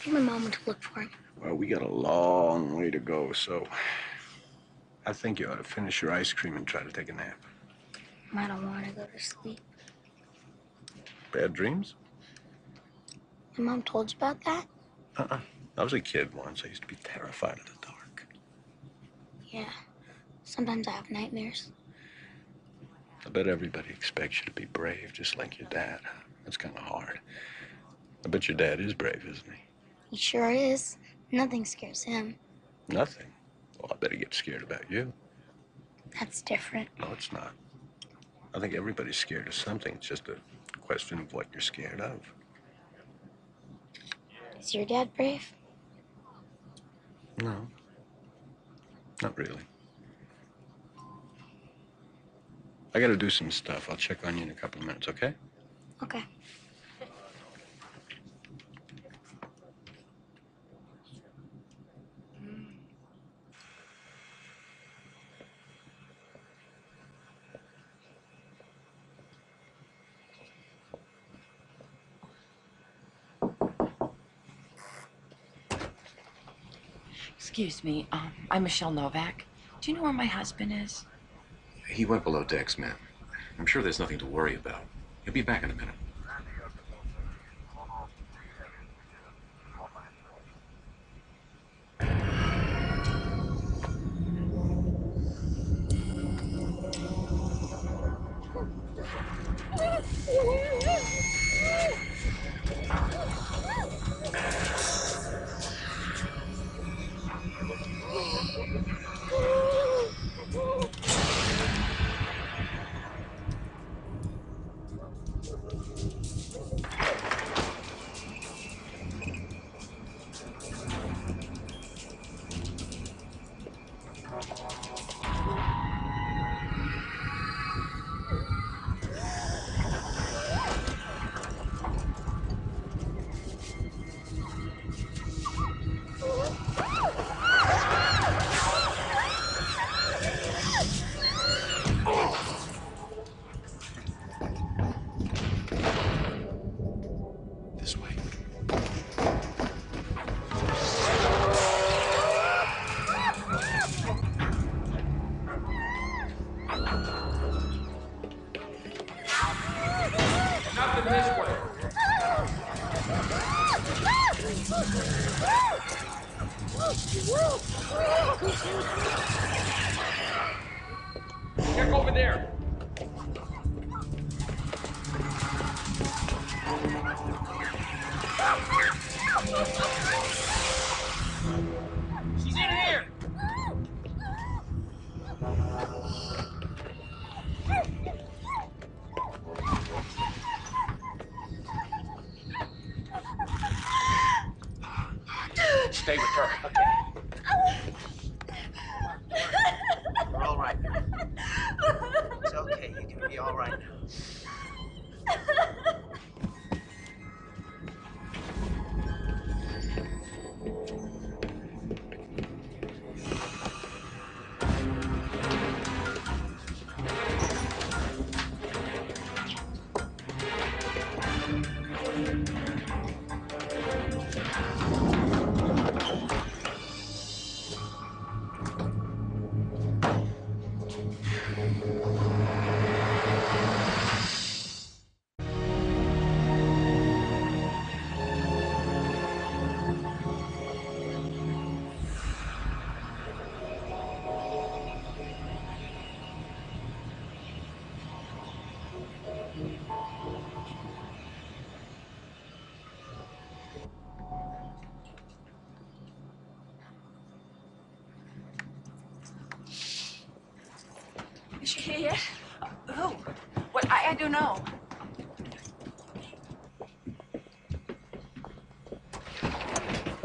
I think my mom went to look for him. Well, we got a long way to go, so I think you ought to finish your ice cream and try to take a nap. I don't want to go to sleep. Bad dreams? My mom told you about that? Uh-uh. I was a kid once. I used to be terrified of the dark. Yeah. Sometimes I have nightmares. I bet everybody expects you to be brave, just like your dad. That's kind of hard. I bet your dad is brave, isn't he? He sure is. Nothing scares him. Nothing. Well, I bet he gets scared about you. That's different. No, it's not. I think everybody's scared of something. It's just a question of what you're scared of. Is your dad brave? No. Not really. I gotta do some stuff. I'll check on you in a couple of minutes, okay? Okay. Excuse me, um, I'm Michelle Novak. Do you know where my husband is? He went below decks, ma'am. I'm sure there's nothing to worry about. He'll be back in a minute.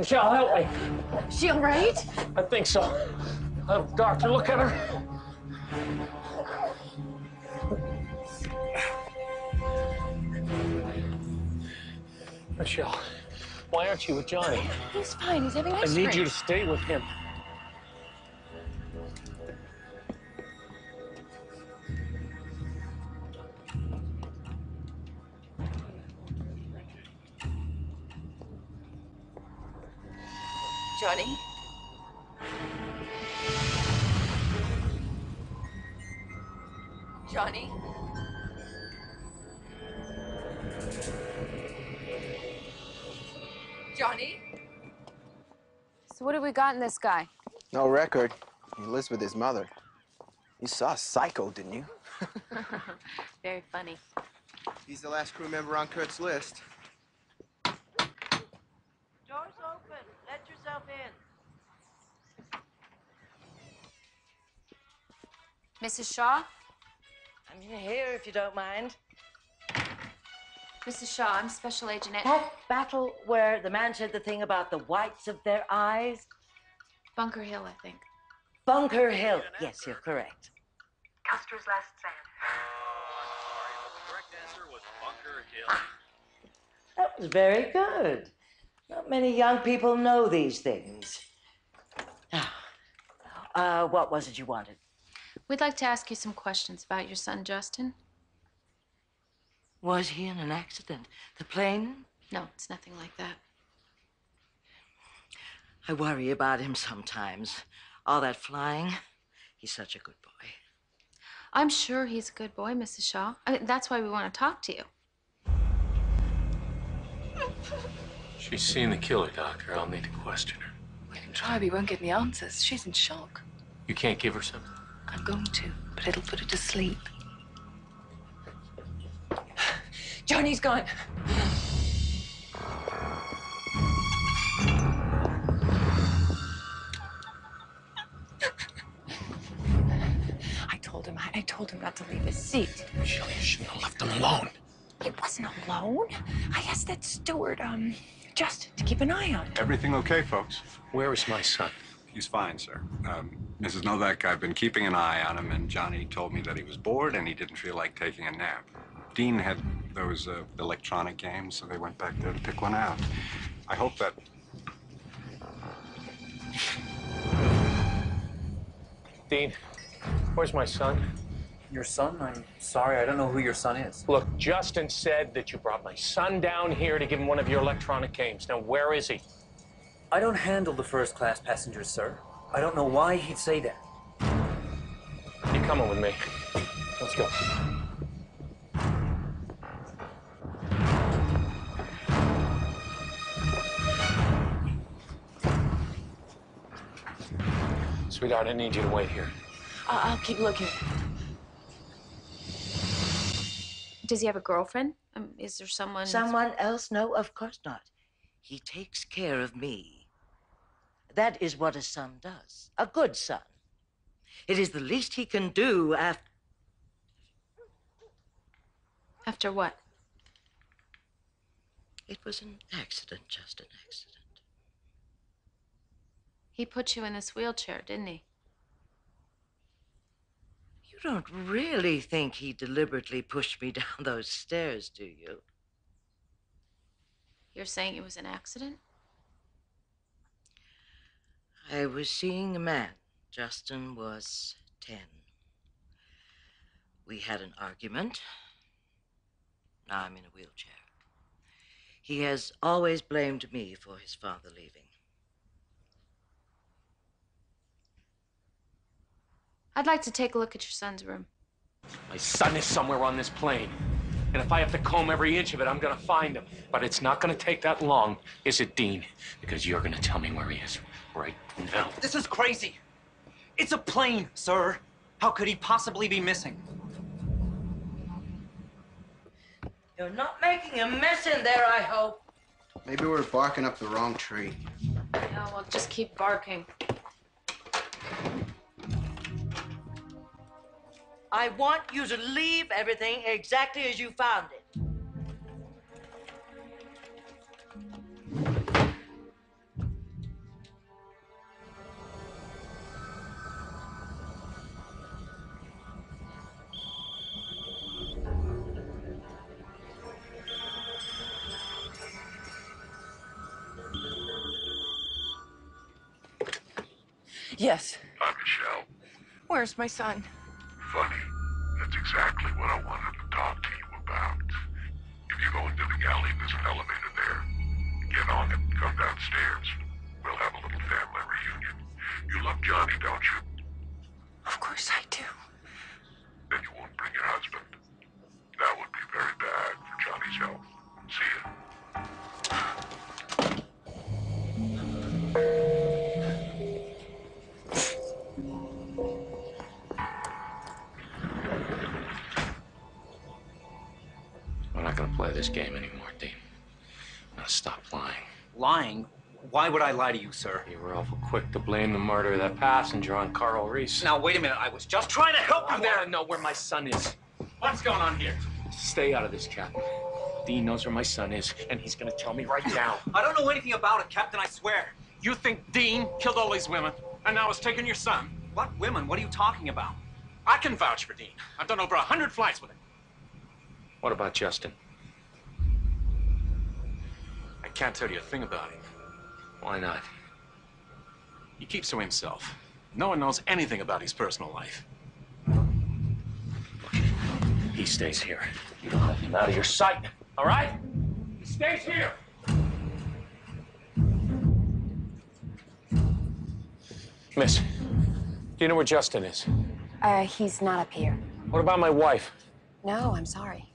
Michelle, help me. She all right? I think so. Oh, doctor, look at her. Michelle, why aren't you with Johnny? He's fine. He's having a time. I need cream. you to stay with him. So what have we got in this guy? No record. He lives with his mother. You saw a Psycho, didn't you? Very funny. He's the last crew member on Kurt's list. Door's open. Let yourself in. Mrs. Shaw? I'm here if you don't mind. Mrs. Shaw, I'm Special Agent Ed- That battle where the man said the thing about the whites of their eyes? Bunker Hill, I think. Bunker Hill. Yes, you're correct. Custer's last stand. Correct answer was Bunker Hill. That was very good. Not many young people know these things. Uh, what was it you wanted? We'd like to ask you some questions about your son, Justin. Was he in an accident? The plane? No, it's nothing like that. I worry about him sometimes. All that flying. He's such a good boy. I'm sure he's a good boy, Mrs. Shaw. I mean, that's why we want to talk to you. She's seen the killer, Doctor. I'll need to question her. We can try, but you won't get any answers. She's in shock. You can't give her something? I'm going to, but it'll put her to sleep. Johnny's gone. Told. I, I told him not to leave his seat. Michelle, you shouldn't have left him alone. He wasn't alone. I asked that steward, um, Justin, to keep an eye on him. Everything okay, folks? Where is my son? He's fine, sir. Um, Mrs. Novak, I've been keeping an eye on him, and Johnny told me that he was bored and he didn't feel like taking a nap. Dean had those uh, electronic games, so they went back there to pick one out. I hope that. Dean, where's my son? Your son? I'm sorry, I don't know who your son is. Look, Justin said that you brought my son down here to give him one of your electronic games. Now, where is he? I don't handle the first class passengers, sir. I don't know why he'd say that. You coming with me? Let's go. Sweetheart, I need you to wait here. I- I'll keep looking. Does he have a girlfriend? Um, is there someone? Someone else? No, of course not. He takes care of me. That is what a son does. A good son. It is the least he can do after. After what? It was an accident, just an accident. He put you in this wheelchair, didn't he? You don't really think he deliberately pushed me down those stairs, do you? You're saying it was an accident? I was seeing a man. Justin was 10. We had an argument. Now I'm in a wheelchair. He has always blamed me for his father leaving. I'd like to take a look at your son's room. My son is somewhere on this plane. And if I have to comb every inch of it, I'm gonna find him. But it's not gonna take that long, is it, Dean? Because you're gonna tell me where he is right now. This is crazy. It's a plane, sir. How could he possibly be missing? You're not making a mess in there, I hope. Maybe we're barking up the wrong tree. Yeah, well, just keep barking. I want you to leave everything exactly as you found it. Yes. Hi, Michelle. Where's my son? Funny. That's exactly what I wanted to talk to you about. If you go into the galley, there's an elevator there. Get on it, come downstairs. We'll have a little family reunion. You love Johnny, don't you? Of course I do. Game anymore, Dean. I'm gonna stop lying. Lying? Why would I lie to you, sir? You were awful quick to blame the murder of that passenger on Carl Reese. Now, wait a minute. I was just trying to help you I there. wanna know where my son is. What's going on here? Stay out of this, Captain. Dean knows where my son is, and he's gonna tell me right now. I don't know anything about it, Captain, I swear. You think Dean killed all these women and now is taking your son? What women? What are you talking about? I can vouch for Dean. I've done over a hundred flights with him. What about Justin? I can't tell you a thing about him. Why not? He keeps to himself. No one knows anything about his personal life. He stays here. You don't let him out of your sight, all right? He stays here. Miss, do you know where Justin is? Uh, he's not up here. What about my wife? No, I'm sorry.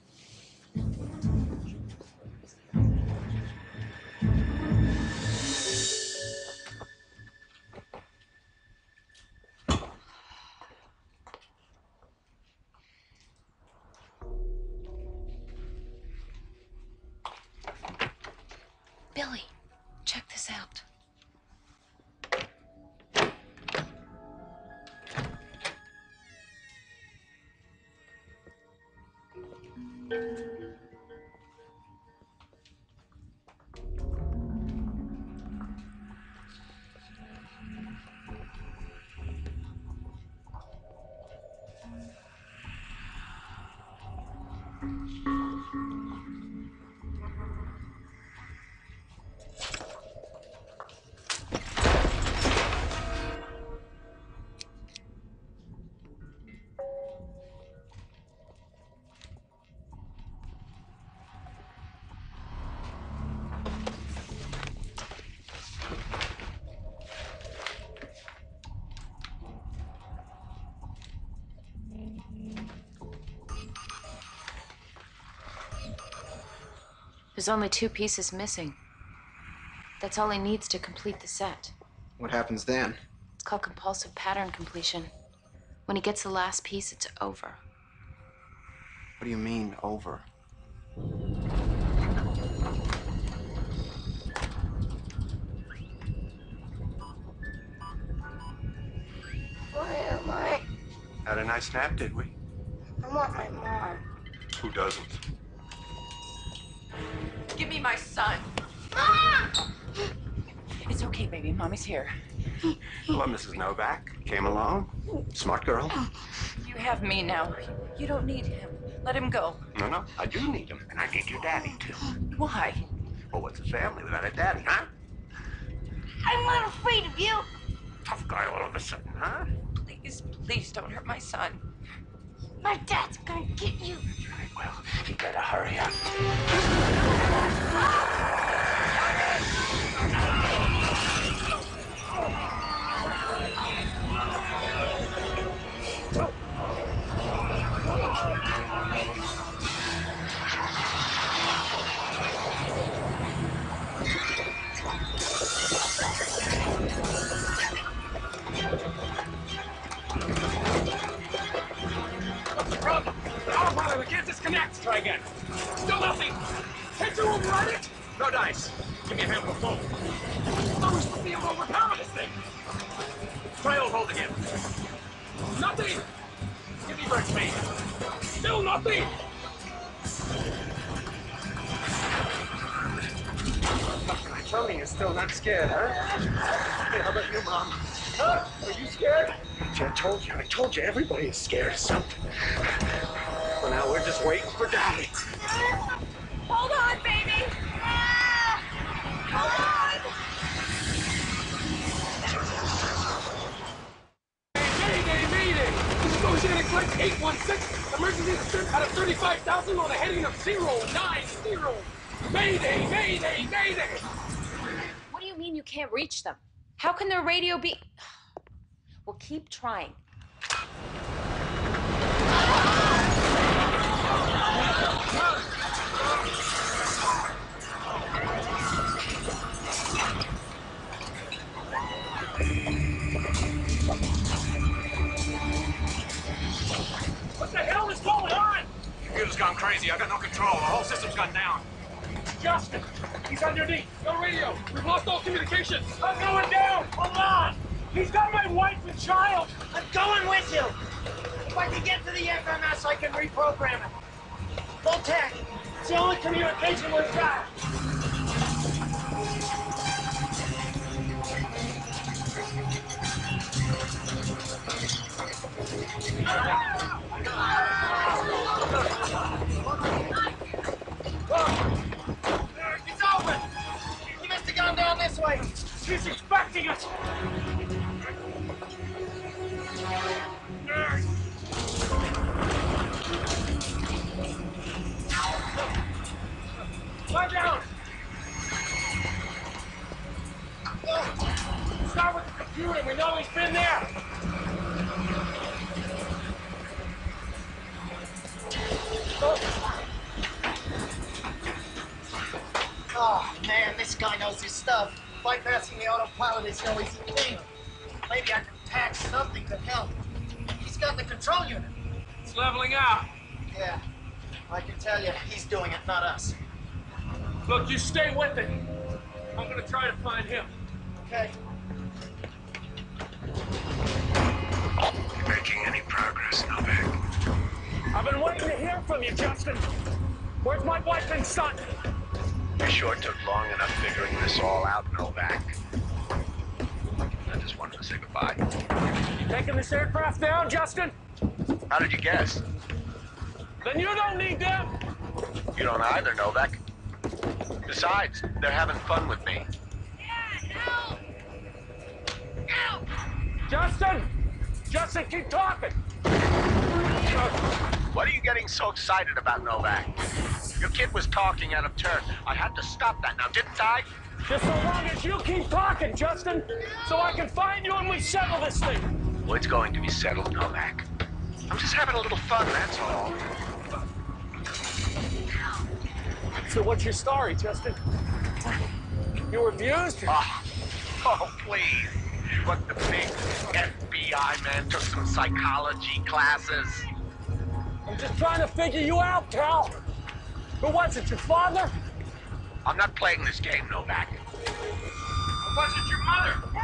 There's only two pieces missing. That's all he needs to complete the set. What happens then? It's called compulsive pattern completion. When he gets the last piece, it's over. What do you mean, over? Where am I? Had a nice nap, did we? I want my mom. Who doesn't? Give me my son. Mom! It's okay, baby. Mommy's here. Hello, Mrs. Novak. Came along. Smart girl. You have me now. You don't need him. Let him go. No, no, I do need him, and I need your daddy too. Why? Well, what's a family without a daddy, huh? I'm not afraid of you. Tough guy all of a sudden, huh? Please, please don't hurt my son. My dad's gonna get you. Well, you better hurry up. Try again. Still nothing. Can't you override it? No dice. Give me a hand with the phone. Oh, we're supposed to be able to overpower this thing. Try alt hold again. Nothing. Give me bird speed. Still nothing. Me you're still not scared, huh? Hey, how about you, Mom? Huh? Are you scared? I told you, I told you, everybody is scared of something. Well, now we're just waiting for Daddy. Hold on, baby. Ah! Hold on. Mayday, mayday! This is Oceanic 816. Emergency descent out of 35,000 on a heading of 090. Mayday, mayday, mayday! What do you mean you can't reach them? How can their radio be. Well, keep trying. Gone crazy. I've got no control. The whole system's gone down. Justin, he's underneath. No radio. We've lost all communication. I'm going down. Hold on. He's got my wife and child. I'm going with you. If I can get to the FMS, I can reprogram it. Full tech. It's the only communication we've got. It's open. He must have gone down way. He's expecting us. Lie down. Start with the computer. We know he's been there. Oh, man, this guy knows his stuff. Bypassing the autopilot is no easy thing. Maybe I can patch something to help. He's got the control unit. It's leveling out. Yeah, I can tell you, he's doing it, not us. Look, you stay with it. I'm gonna try to find him. Okay. You making any progress, Novak? I've been waiting to hear from you, Justin. Where's my wife and son? You sure took long enough figuring this all out, Novak. I just wanted to say goodbye. You taking this aircraft down, Justin? How did you guess? Then you don't need them. You don't either, Novak. Besides, they're having fun with me. Yeah, help! Help! Justin! Justin, keep talking. What are you getting so excited about, Novak? Your kid was talking out of turn. I had to stop that now, didn't I? Just so long as you keep talking, Justin, so I can find you and we settle this thing. Well, it's going to be settled, Novak. I'm just having a little fun, that's all. So what's your story, Justin? You were abused? Oh, oh, please. Look, the big FBI man took some psychology classes. I'm just trying to figure you out, Cal. Who was it, your father? I'm not playing this game, Novak. Who was it your mother?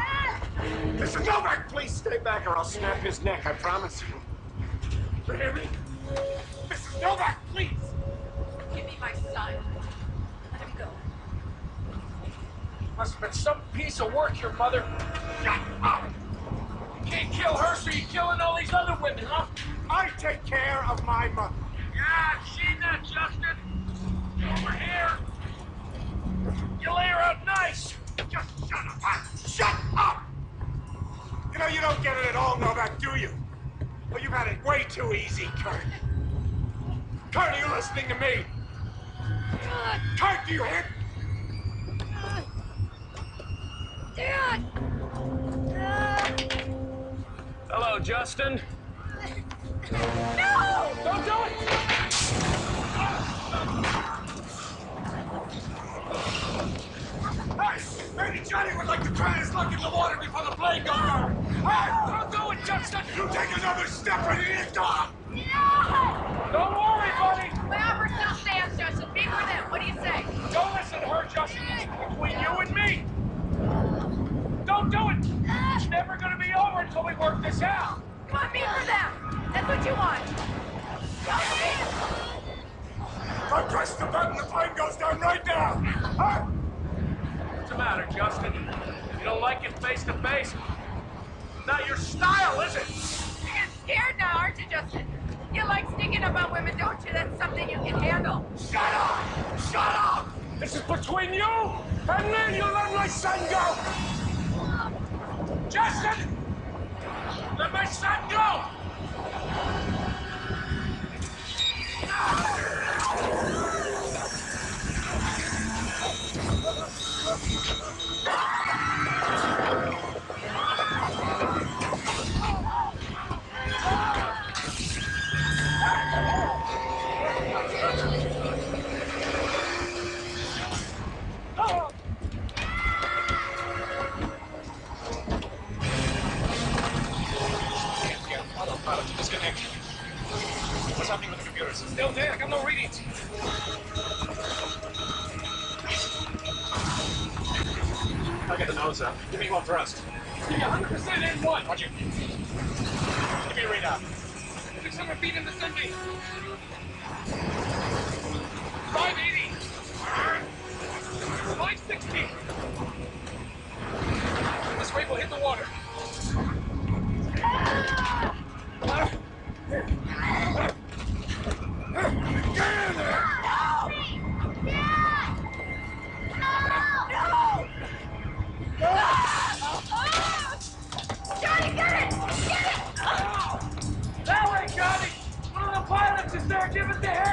Mr. Novak, please stay back or I'll snap his neck, I promise you. You hear me? Mrs. Novak, please! Give me my son. Let him go. Must have been some piece of work, your mother. Shut up! You can't kill her, so you're killing all these other women, huh? I take care of my mother. Yeah, I've seen that, Justin. Over here. You lay her out nice. Just shut up. huh? Shut up! You know, you don't get it at all, Novak, do you? Well, you've had it way too easy, Kurt. Kurt, are you listening to me? Kurt, do you hear? Dad! Hello, Justin. No! Don't do it! Hey, maybe Johnny would like to try his luck in the water before the plane goes down. Hey, Don't do it, Justin! you take another step and he is gone. Don't worry, buddy! My offer still stands, Justin. Meet with him. What do you say? Don't listen to her, Justin. It's between you and me. Don't do it. It's never gonna be over until we work this out. Come on, me for them. That's what you want. Go meet I press the button, the plane goes down right now. Huh? What's the matter, Justin? You don't like it face to face? Not your style, is it? You're scared now, aren't you, Justin? You like sneaking up on women, don't you? That's something you can handle. Shut up! Shut up! This is between you and me. You let my son go. Justin, let my son go disconnect. What's happening with the computers? Still dead. I got no readings. I'll get the nose out. Give me first. Give me 100% in one. Roger. Give me a readout. 600 feet in vicinity. 580. 560. Pilots. Give it to him.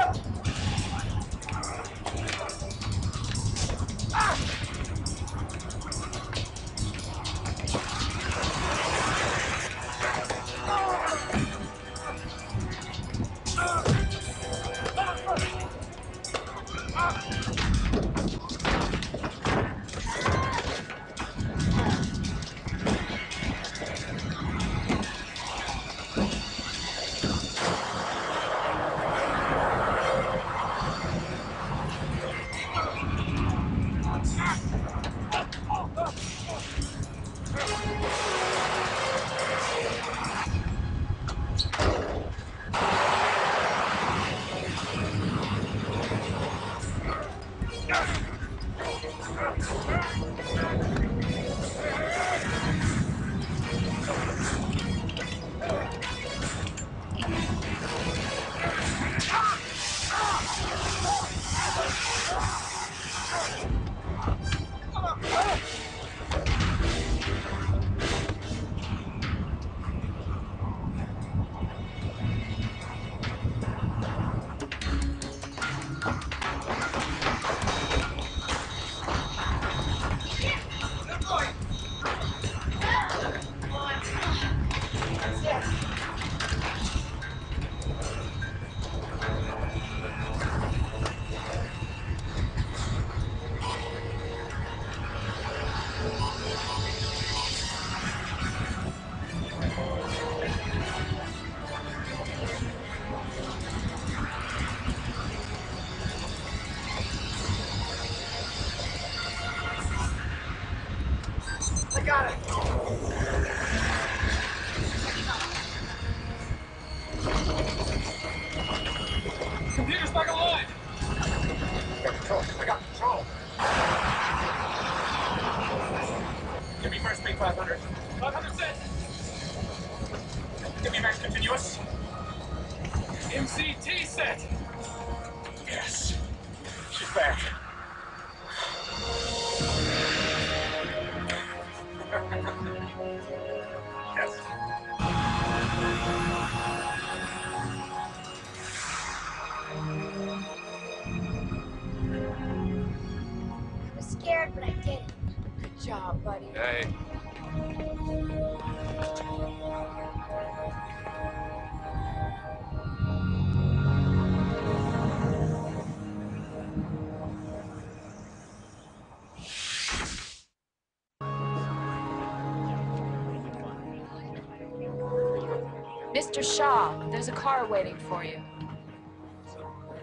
Mr. Shaw, there's a car waiting for you.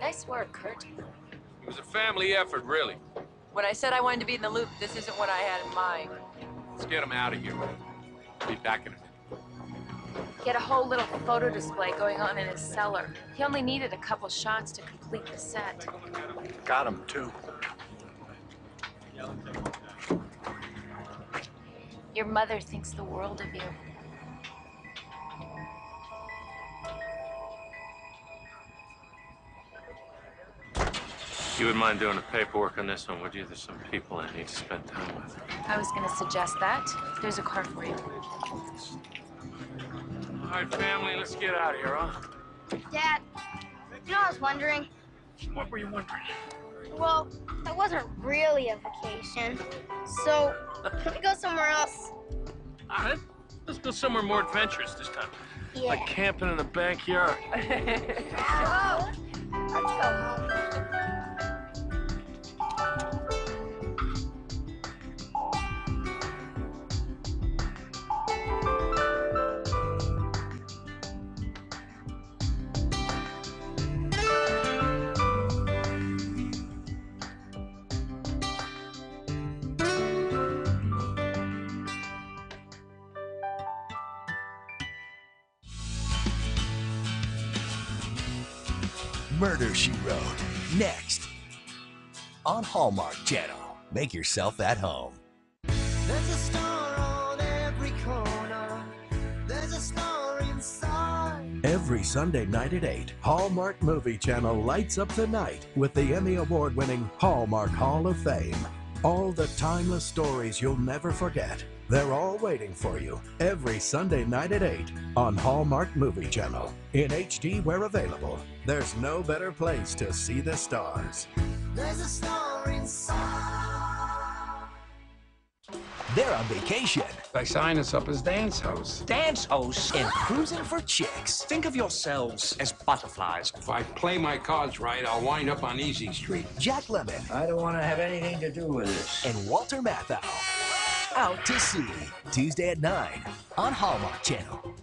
Nice work, Kurt. It was a family effort, really. When I said I wanted to be in the loop, this isn't what I had in mind. Let's get him out of here. Be back in a minute. He had a whole little photo display going on in his cellar. He only needed a couple shots to complete the set. Got him, too. Your mother thinks the world of you. You wouldn't mind doing the paperwork on this one, would you? There's some people I need to spend time with. I was gonna suggest that. There's a car for you. All right, family, let's get out of here, huh? Dad, you know, I was wondering. What were you wondering? Well, that wasn't really a vacation. So, can we go somewhere else? All right, let's go somewhere more adventurous this time. Yeah. Like camping in the backyard. Oh, let's go home. Murder She Wrote. Next. On Hallmark Channel. Make yourself at home. There's a star on every corner. There's a star inside. Every Sunday night at 8, Hallmark Movie Channel lights up the night with the Emmy Award winning Hallmark Hall of Fame. All the timeless stories you'll never forget. They're all waiting for you every Sunday night at 8 on Hallmark Movie Channel. In HD where available. There's no better place to see the stars. There's a star inside. They're on vacation. They sign us up as dance hosts. Dance hosts and cruising for chicks. Think of yourselves as butterflies. If I play my cards right, I'll wind up on Easy Street. Jack Lemmon I don't want to have anything to do with this. and Walter Matthau. Out to sea. Tuesday at 9 on Hallmark Channel.